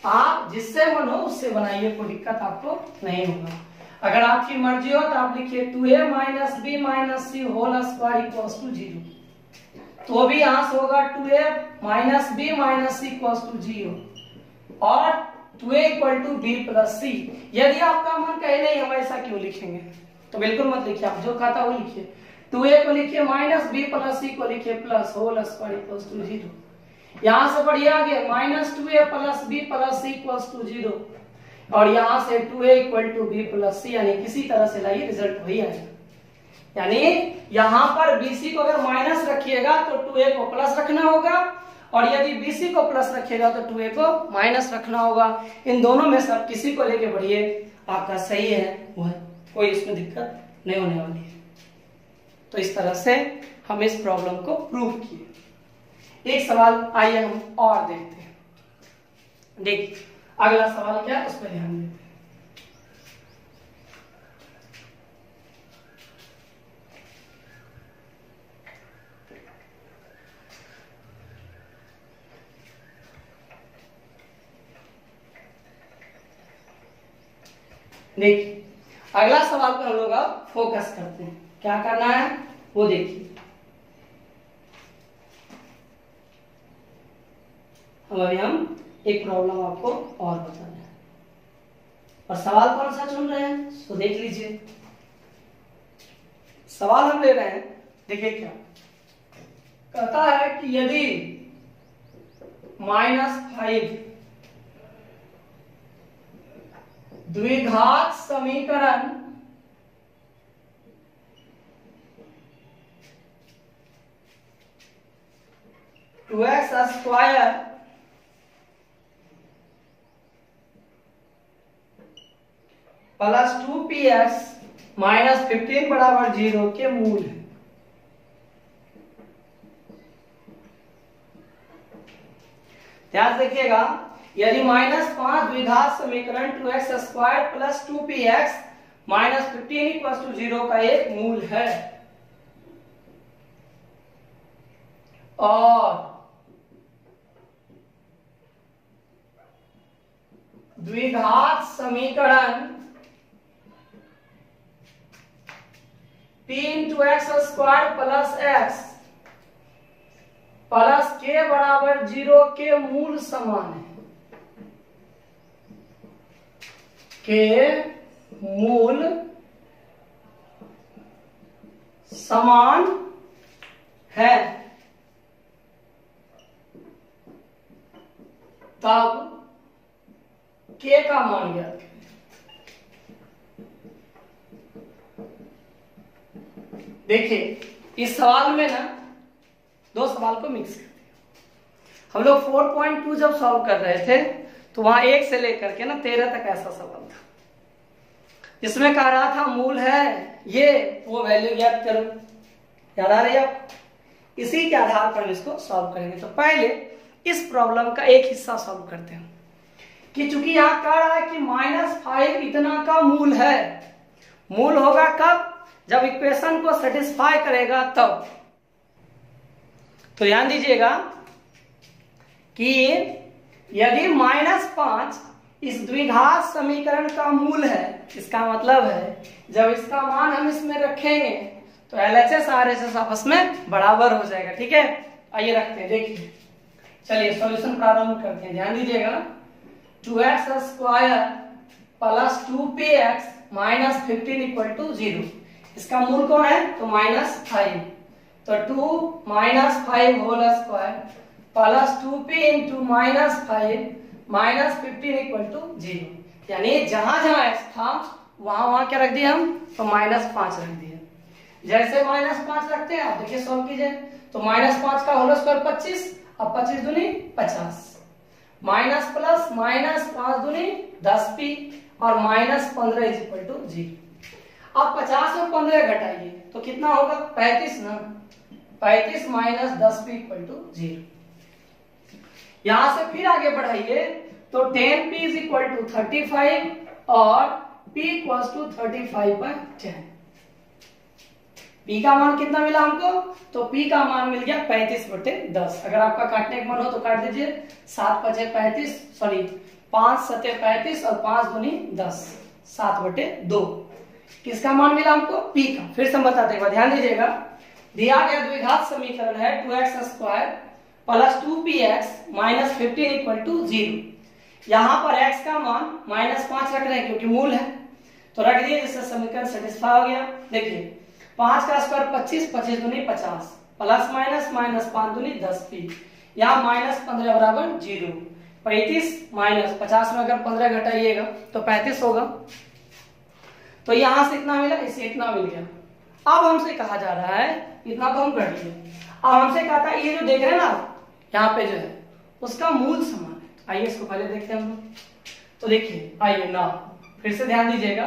आप जिससे मन हो उससे बनाइए, कोई दिक्कत आपको नहीं होगा। अगर आपकी मर्ज़ी हो तो आप लिखिए two a minus b minus c whole square equal to zero तो भी से होगा two a minus b minus c equal to zero और two a equal to b plus c यदि आपका मन कहे, नहीं, हम ऐसा क्यों लिखेंगे? तो बिल्कुल मत लिखिए, आप जो कहता वो लिखिए. टू ए को लिखिए माइनस बी प्लस सी को लिखिए plus whole square equals to zero यहाँ से बढ़िए आगे minus two a plus b plus c equals to zero और यहाँ से two a equal to b plus c यानी किसी तरह से लाइए रिज़ल्ट वही आएगा। यानी यहाँ पर बीसी को अगर माइनस रखिएगा तो टू ए को प्लस रखना होगा, और यदि बीसी को प्लस रखिएगा तो टू ए को माइनस रखना होगा। इन दोनों में सब किसी को लेके बढ़िए, आपका सही है, वो है। कोई इसमें दिक्कत नहीं होने वाली है। तो इस तरह से हम इस प्रॉब्लम को प्रूव किए। एक सवाल आइए हम और देखते हैं। देख अगला सवाल क्या है? उस पर ध्यान देते हैं। देखिए, अगला सवाल पर हम लोग अब फोकस करते हैं। क्या करना है? वो देखिए। अभी हम एक प्रॉब्लम आपको और बताना है। और सवाल कौन सा चुन रहे हैं? तो देख लीजिए। सवाल हम ले रहे हैं, देखिए क्या। कहता है कि यदि माइनस फाइव द्विघात समीकरण two x square plus two p x minus fifteen बराबर ज़ीरो के मूल है। ध्यान देखिएगा, यदि माइनस पाँच द्विघात समीकरण two x square plus two p x minus fifteen equal to zero का एक मूल है। और द्विघात समीकरण p into x square plus x. Plus k बराबर ज़ीरो के मूल समान है। के मूल समान है। तब के का मान ज्ञात देखिए, इस सवाल में ना दो सवाल को मिक्स कर दिया हम लोग 4.2 जब सॉल्व कर रहे थे तो वहाँ एक से लेकर के ना तेरह तक ऐसा सवाल था। इसमें कह रहा था, मूल है, ये, वो वैल्यू याद करो। याद आ रही है आप? इसी के आधार पर इसको सॉल्व करेंगे। तो पहले इस प्रॉब्लम का एक हिस्सा सॉल्व करते हैं कि चूँकि यहाँ कह रहा है कि माइनस फाइव इतना का मूल है, मूल होगा कब? जब इक्वेशन को सेटिस्फाई करेगा तब। तो ध्यान दीजिएगा कि यदि माइनस पाँच इस द्विघात समीकरण का मूल है, इसका मतलब है, जब इसका मान हम इसमें रखेंगे तो L H S R S S आपस में बराबर हो जाएगा, ठीक है? आइए रखते हैं, देखिए। चलिए सॉल्यूशन प्रारंभ करते हैं। ध्यान दीजिएगा two x square plus two p x minus fifteen equal to zero इसका मूल कौन है? तो माइनस फाइव तो two minus five whole square plus two p into minus five minus fifteen equal to zero यानी जहाँ जहाँ एक्स था, वहाँ वहाँ क्या रख दिया हम? तो माइनस पाँच रख दिया। जैसे माइनस पाँच रखते हैं, आप देखिए सॉल्व कीजिए। तो माइनस पाँच का होल स्क्वायर पच्चीस, अब पच्चीस दुनी पचास। माइनस प्लस माइनस पाँच दुनी दस पी और माइनस पंद्रह इज़ इक्वल टू ज़ीरो अब पचास में पंद्रह घटाइए तो कितना होगा? पैंतीस ना। पैंतीस माइनस दस पी इक्वल टू ज़ीरो यहाँ से फिर आगे बढ़ाइए तो ten p is equal to thirty five और p equal to thirty five by ten. P का मान कितना मिला हमको? तो पी का मान मिल गया पैंतीस बटे दस। अगर आपका काटने का मन हो तो काट दीजिए। सात पचे पैंतीस सॉरी पाँच सत्य पैंतीस और पाँच दुनी दस। सात बटे दो। किसका मान मिला हमको? पी का। फिर से हम बताते हैं ध्यान दीजिएगा। दिया गया द्विघात समीकरण है two square plus two p x minus fifteen equal to zero यहाँ पर x का मान माइनस पाँच रख रहे हैं, क्योंकि मूल है। तो रख दिए, जिससे समीकरण सेटिस्फाई हो गया। देखिए, पाँच का स्क्वायर पच्चीस पच्चीस दुनी पचास प्लस माइनस माइनस पाँच दुनी दस पी यहाँ माइनस पंद्रह बराबर ज़ीरो पैंतीस माइनस पचास में अगर पंद्रह घटाइएगा तो पैंतीस होगा। तो यहाँ से इतना मिला इसे इतना मिल गया। अब हमसे कहा जा रहा है, इतना तो हम कर लिए अब हमसे कहा था, ये जो देख रहे हैं ना, यहाँ पे जो है, उसका मूल समान है। आइए इसको पहले देखते हैं हम लोग। तो देखिए, आइए ना, फिर से ध्यान दीजिएगा।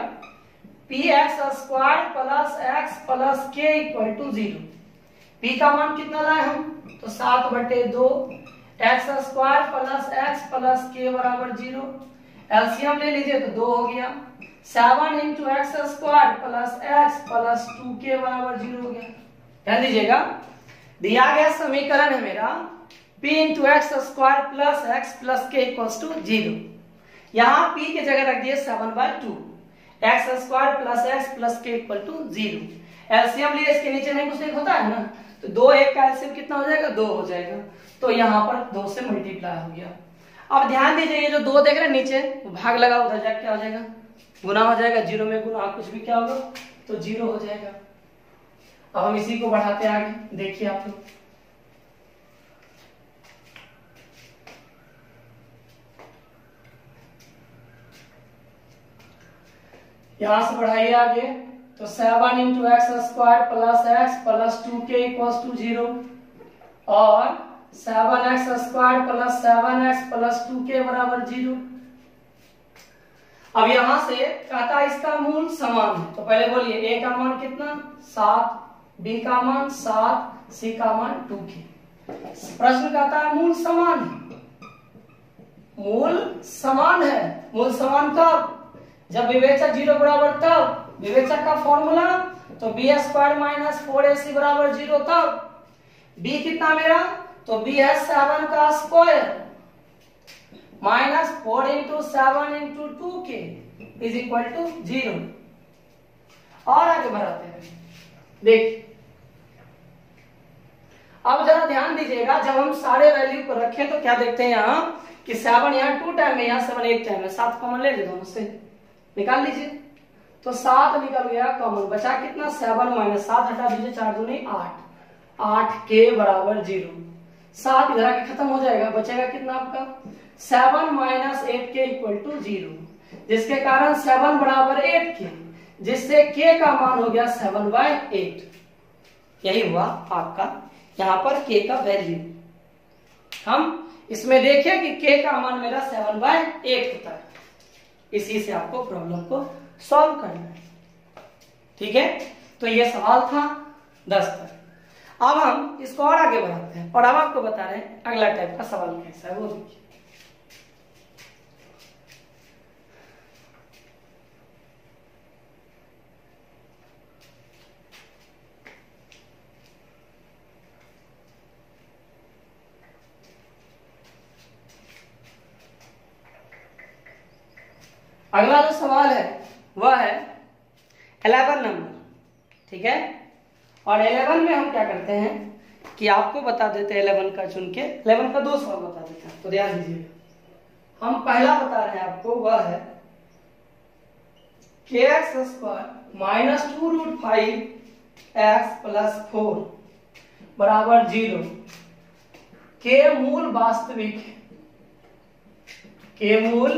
P x square plus x plus k equal to zero p का मान कितना लाए हम? तो सात बटे दो। X square plus x plus k बराबर ज़ीरो एलसीएम ले लीजिए तो दो हो गया। Seven into x square plus x plus two k बराबर ज़ीरो हो गया। ध्यान दीजिएगा। दिया गया समीकरण है मेरा p into x square plus x plus k equals to zero. यहाँ p की जगह रख दिए seven by two x square plus x plus k equal to zero. LCM लिए इसके नीचे नहीं कुछ होता है ना? तो दो एक का एलसीएम कितना हो जाएगा? दो हो जाएगा। तो यहाँ पर दो से मल्टीप्लाई हो गया। अब ध्यान दीजिए जो दो देख रहे हैं नीचे भाग लगा, उधर जाके क्या हो जाएगा? गुना हो जाएगा, ज़ीरो में गुना कुछ भी क्या होगा तो ज़ीरो हो जाएगा। अब हम इसी को बढ़ाते आगे, देखिए आप लोग। यहाँ से बढ़ाइए आगे तो seven into x square plus x plus two k equal to zero और seven x square plus seven x plus two k बराबर ज़ीरो अब यहाँ से कहता इसका मूल समान है। तो पहले बोलिए ए का मान कितना? सात। बी का मान सात सी का मान टू के। प्रश्न कहता है मूल समान है। मूल समान है। मूल समान कब? जब विवेचक ज़ीरो बराबर तब। विवेचक का फॉर्मूला तो b square minus four a c बराबर ज़ीरो तब। बी कितना मेरा? तो बी है सेवन का square minus four into seven into two k is equal to zero और आगे बढ़ाते हैं। देख। अब जरा ध्यान दीजिएगा, जब हम सारे वैल्यू को रखें तो क्या देखते हैं यहाँ? कि सेवन यहाँ टू टाइम है, यहाँ सेवन एक टाइम है। सात कॉमन ले दोनों से निकाल लीजिए। तो सात निकल गया कॉमन बचा कितना? सेवन माइनस सात हटा दीजिए, चार दो नहीं आठ। आठ के बराबर ज़ीरो सात इधर आके खत्म हो जाएगा। बचेगा कितना आपका? Seven minus eight k equal to zero, जिसके कारण सेवन बराबर एट के, जिससे के का मान हो गया सेवन बाय एट। यही हुआ आपका यहाँ पर के का वैल्यू हम इसमें देखिए कि के का मान मेरा सेवन बाय एट होता है। इसी से आपको प्रॉब्लम को सॉल्व करना है। ठीक है? तो ये सवाल था दस तक अब हम इसको और आगे बढ़ाते हैं और अब आपको बता रहे हैं अगला टाइप का सवाल कैसा है, वो देखिए। अगला जो सवाल है, वह है इलेवन नंबर ठीक है? और इलेवन में हम क्या करते हैं कि आपको बता देते हैं इलेवन का चुन के इलेवन का दो सवाल बता देते हैं। तो ध्यान दीजिएगा हम पहला बता रहे हैं आपको, वह है k x square minus two root five x plus four बराबर ज़ीरो के मूल वास्तविक के मूल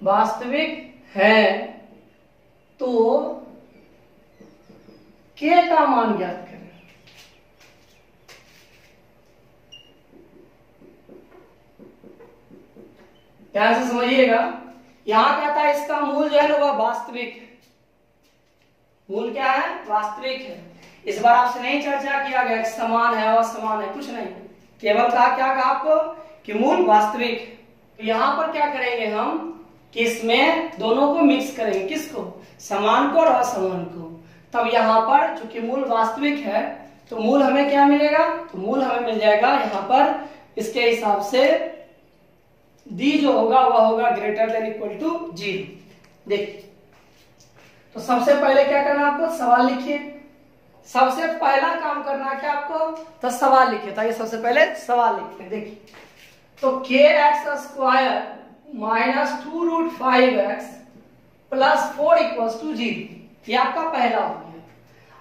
वास्तविक है तो के का मान ज्ञात करें? ध्यान से समझिएगा, यहाँ कहता है इसका मूल जो है ना, वह वास्तविक मूल क्या है? वास्तविक है। इस बार आपसे नहीं चर्चा किया गया समान है, असमान है, कुछ नहीं। केवल कहा, क्या कहा आपको? कि मूल वास्तविक तो यहाँ पर क्या करेंगे हम? कि इसमें दोनों को मिक्स करेंगे। किसको? समान को और असमान को। तब यहाँ पर चूँकि मूल वास्तविक है तो मूल हमें क्या मिलेगा? तो मूल हमें मिल जाएगा यहाँ पर। इसके हिसाब से डी जो होगा, वह होगा greater than equal to zero देखिए तो सबसे पहले क्या करना आपको? सवाल लिखिए। सबसे पहला काम करना क्या आपको? तो सवाल लिखिए तो ये सबसे पहले सवाल लिखिए। देखिए। तो k x square minus two root five x plus four equal to zero. आपका पहला हो गया।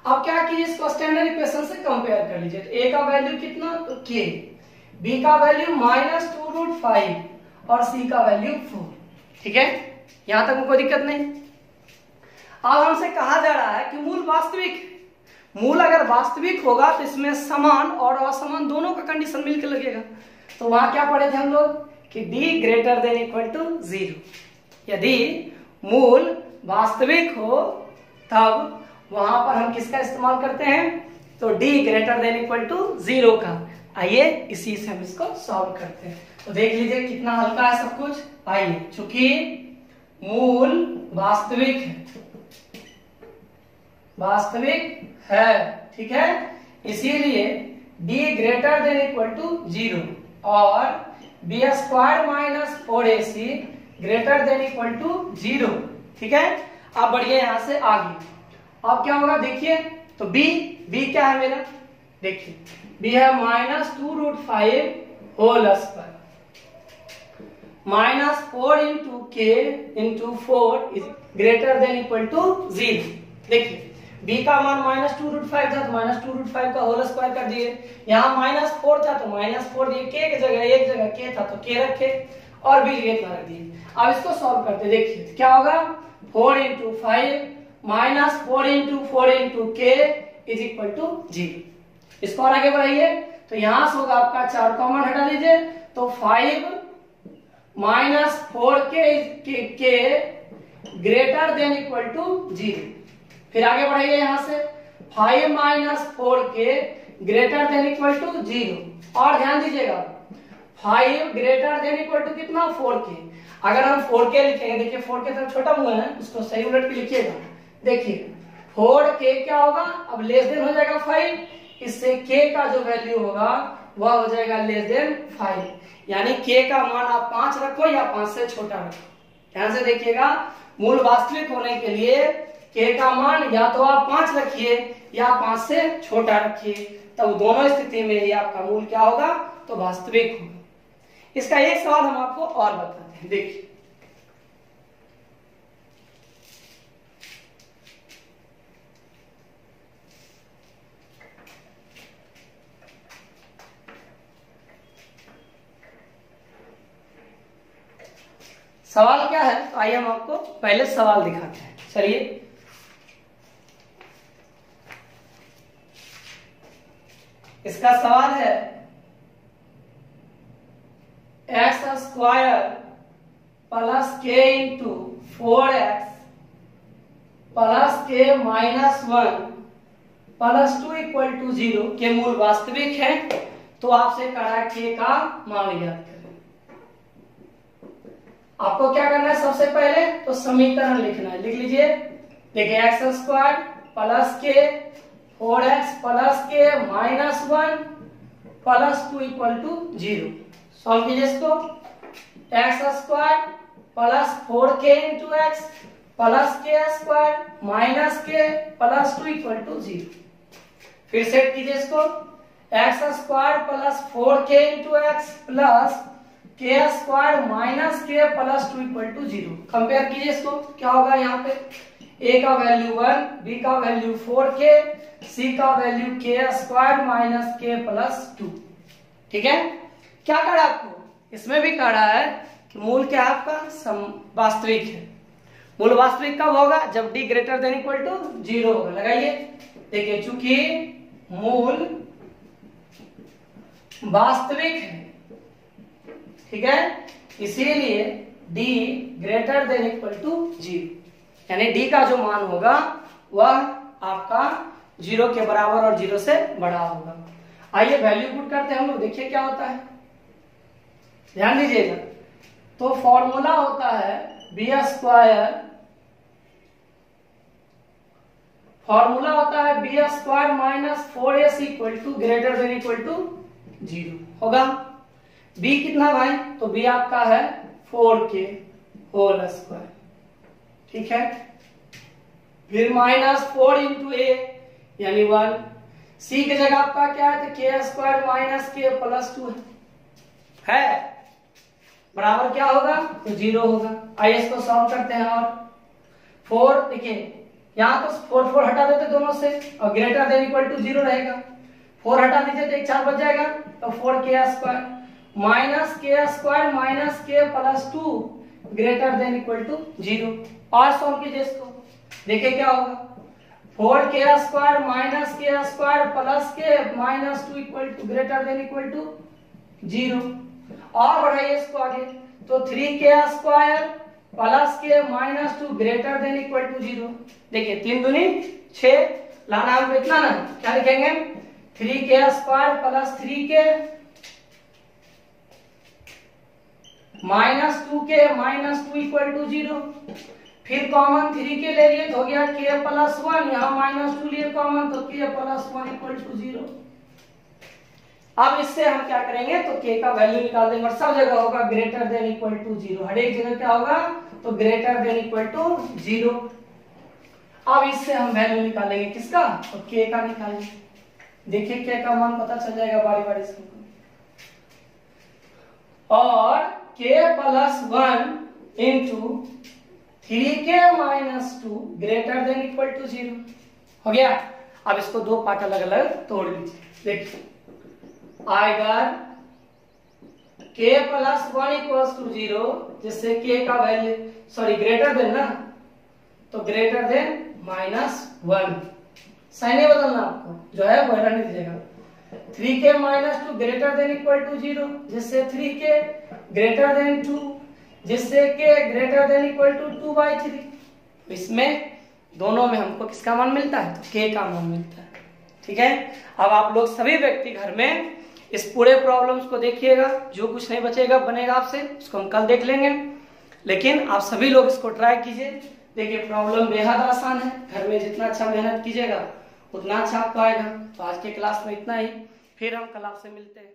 अब क्या कीजिए, इसको स्टैंडर्ड इक्वेशन से कंपेयर कर लीजिए। तो ए का वैल्यू कितना? तो के बी का value minus two root five और सी का वैल्यू फोर ठीक है? यहाँ तक कोई दिक्कत नहीं। अब हमसे कहा जा रहा है कि मूल वास्तविक, मूल अगर वास्तविक होगा तो इसमें समान और असमान दोनों का कंडीशन मिलकर लगेगा। तो वहाँ क्या पढ़े थे हम लोग? कि d greater than equal to zero यदि मूल वास्तविक हो, तब वहाँ पर हम किसका इस्तेमाल करते हैं? तो d greater than equal to zero का। आइए इसी से हम इसको सॉल्व करते हैं। तो देख लीजिए कितना हल्का है सब कुछ। आइए, चूँकि मूल वास्तविक है। वास्तविक है, ठीक है? इसीलिए d greater than equal to zero और b square minus four a c greater than equal to zero ठीक है? अब बढ़िए यहाँ से आगे। अब क्या होगा? देखिए तो b b क्या है मेरा? देखिए, b है minus two root five whole square minus four into k into four is greater than equal to zero देखिए b का मान माइनस टू रूट फाइव था तो माइनस टू रूट फाइव का होल स्क्वायर कर दिए। यहाँ माइनस फोर था तो माइनस फोर दिए। के की जगह, एक जगह के था तो के रखे और बीच इतना रख दिए। अब इसको सॉल्व करते देखिए क्या होगा? Four into five minus four into four into k is equal to zero इसको और आगे बढ़ाइए। तो यहाँ से होगा आपका चार कॉमन हटा लीजिए। तो five minus four k greater than equal to zero फिर आगे बढ़ाइए यहाँ से। Five minus four k greater than equal to zero. और ध्यान दीजिएगा, five greater than equal to कितना? Four k. अगर हम फोर के लिखेंगे, देखिए फोर के तरफ़ छोटा मुँह है, उसको सही उलट के लिखिएगा। देखिए, फोर के क्या होगा? अब लेस देन हो जाएगा फाइव इससे के का जो वैल्यू होगा, वह हो जाएगा लेस देन फाइव यानी के का मान आप पाँच रखो या पाँच से छोटा रखो। ध्यान से देखिएगा, मूल वास्तविक होने के लिए के का मान या तो आप पाँच रखिए या पाँच से छोटा रखिए, तब दोनों स्थिति में ही आपका मूल क्या होगा? तो वास्तविक होगा। इसका एक सवाल हम आपको और बताते हैं। देखिए। सवाल क्या है? तो आइए हम आपको पहले सवाल दिखाते हैं। चलिए। इसका सवाल है x square plus k into four x plus k minus one plus two equal to zero के मूल वास्तविक है तो आपसे कहा के का मान याद करें। आपको क्या करना है सबसे पहले? तो समीकरण लिखना है। लिख लीजिए, देखिए x square plus k four x plus k minus one plus two equal to zero solve कीजिए इसको। X square plus four k into x plus k square minus k plus two equal to zero फिर सेट कीजिए इसको। X square plus four k into x plus k square minus k plus two equal to zero compare कीजिए इसको। क्या होगा यहाँ पे? ए का वैल्यू वन बी का वैल्यू फोर के सी का value k square minus k plus two. ठीक है? क्या कहा आपको? इसमें भी रहा है कि मूल क्या आपका? वास्तविक है। मूल वास्तविक कब होगा? जब d greater than equal to zero होगा। लगाइए। देखिए, चूँकि मूल वास्तविक है, ठीक है? इसीलिए D greater than equal to zero यानी डी का जो मान होगा, वह आपका ज़ीरो के बराबर और ज़ीरो से बड़ा होगा। आइए वैल्यू पुट करते हैं हम लोग, देखिए क्या होता है। ध्यान दीजिएगा। तो फॉर्मूला होता है बी स्क्वायर फॉर्मूला होता है B square minus four S equal to greater than equal to zero होगा? बी कितना भाई? तो बी आपका है फोर के होल स्क्वायर ठीक है? फिर माइनस फोर इंटू ए यानी वन। सी की जगह आपका क्या है? तो K square minus K plus two है। है? बराबर क्या होगा? तो ज़ीरो होगा। आइए इसको सॉल्व करते हैं और। फोर देखिए, यहाँ तो फोर फोर हटा देते दोनों से, और greater than equal to zero रहेगा। फोर हटा दीजिए तो एक चार बच जाएगा। तो four K square minus K square minus K plus two greater than equal to zero और सॉल्व कीजिए इसको। देखिए क्या होगा। Four K square minus K square plus K minus two equal to greater than equal to zero. और बढ़ाइए इसको आगे। तो three K square plus K minus two greater than equal to zero. देखिए, तीन दुनी छ लाना हमको इतना ना? क्या लिखेंगे? Three K square plus three K minus two K minus two equal to zero. फिर कॉमन थ्री के ले लिए तो हो गया के प्लस वन यहाँ माइनस टू लिए कॉमन तो K plus one equal to zero अब इससे हम क्या करेंगे? तो के का वैल्यू निकाल देंगे और सब जगह होगा greater than equal to zero हर एक जगह क्या होगा? तो greater than equal to zero अब इससे हम वैल्यू निकालेंगे किसका? तो के का निकालेंगे देखिए के का मान पता चल जाएगा बारी बारी से। और K plus one into three K minus two greater than equal to zero. हो गया? अब इसको दो पार्ट अलग अलग तोड़ लीजिए। देखिए आएगा K plus one equal to zero जिससे के का वैल्यू सॉरी ग्रेटर देन ना? तो greater than minus one sign नहीं बदलना आपको। जो है, वो नहीं दीजिएगा three K minus two greater than equal to zero जिससे three K greater than two जिससे K greater than equal to two by three इसमें दोनों में हमको किसका मान मिलता है? तो के का मान मिलता है। ठीक है? अब आप लोग सभी व्यक्ति घर में इस पूरे प्रॉब्लम्स को देखिएगा। जो कुछ नहीं बचेगा, बनेगा आपसे, उसको हम कल देख लेंगे। लेकिन आप सभी लोग इसको ट्राई कीजिए। देखिए प्रॉब्लम बेहद आसान है। घर में जितना अच्छा मेहनत कीजिएगा, उतना अच्छा आपको आएगा तो आज के क्लास में इतना ही। फिर हम कल आपसे मिलते हैं।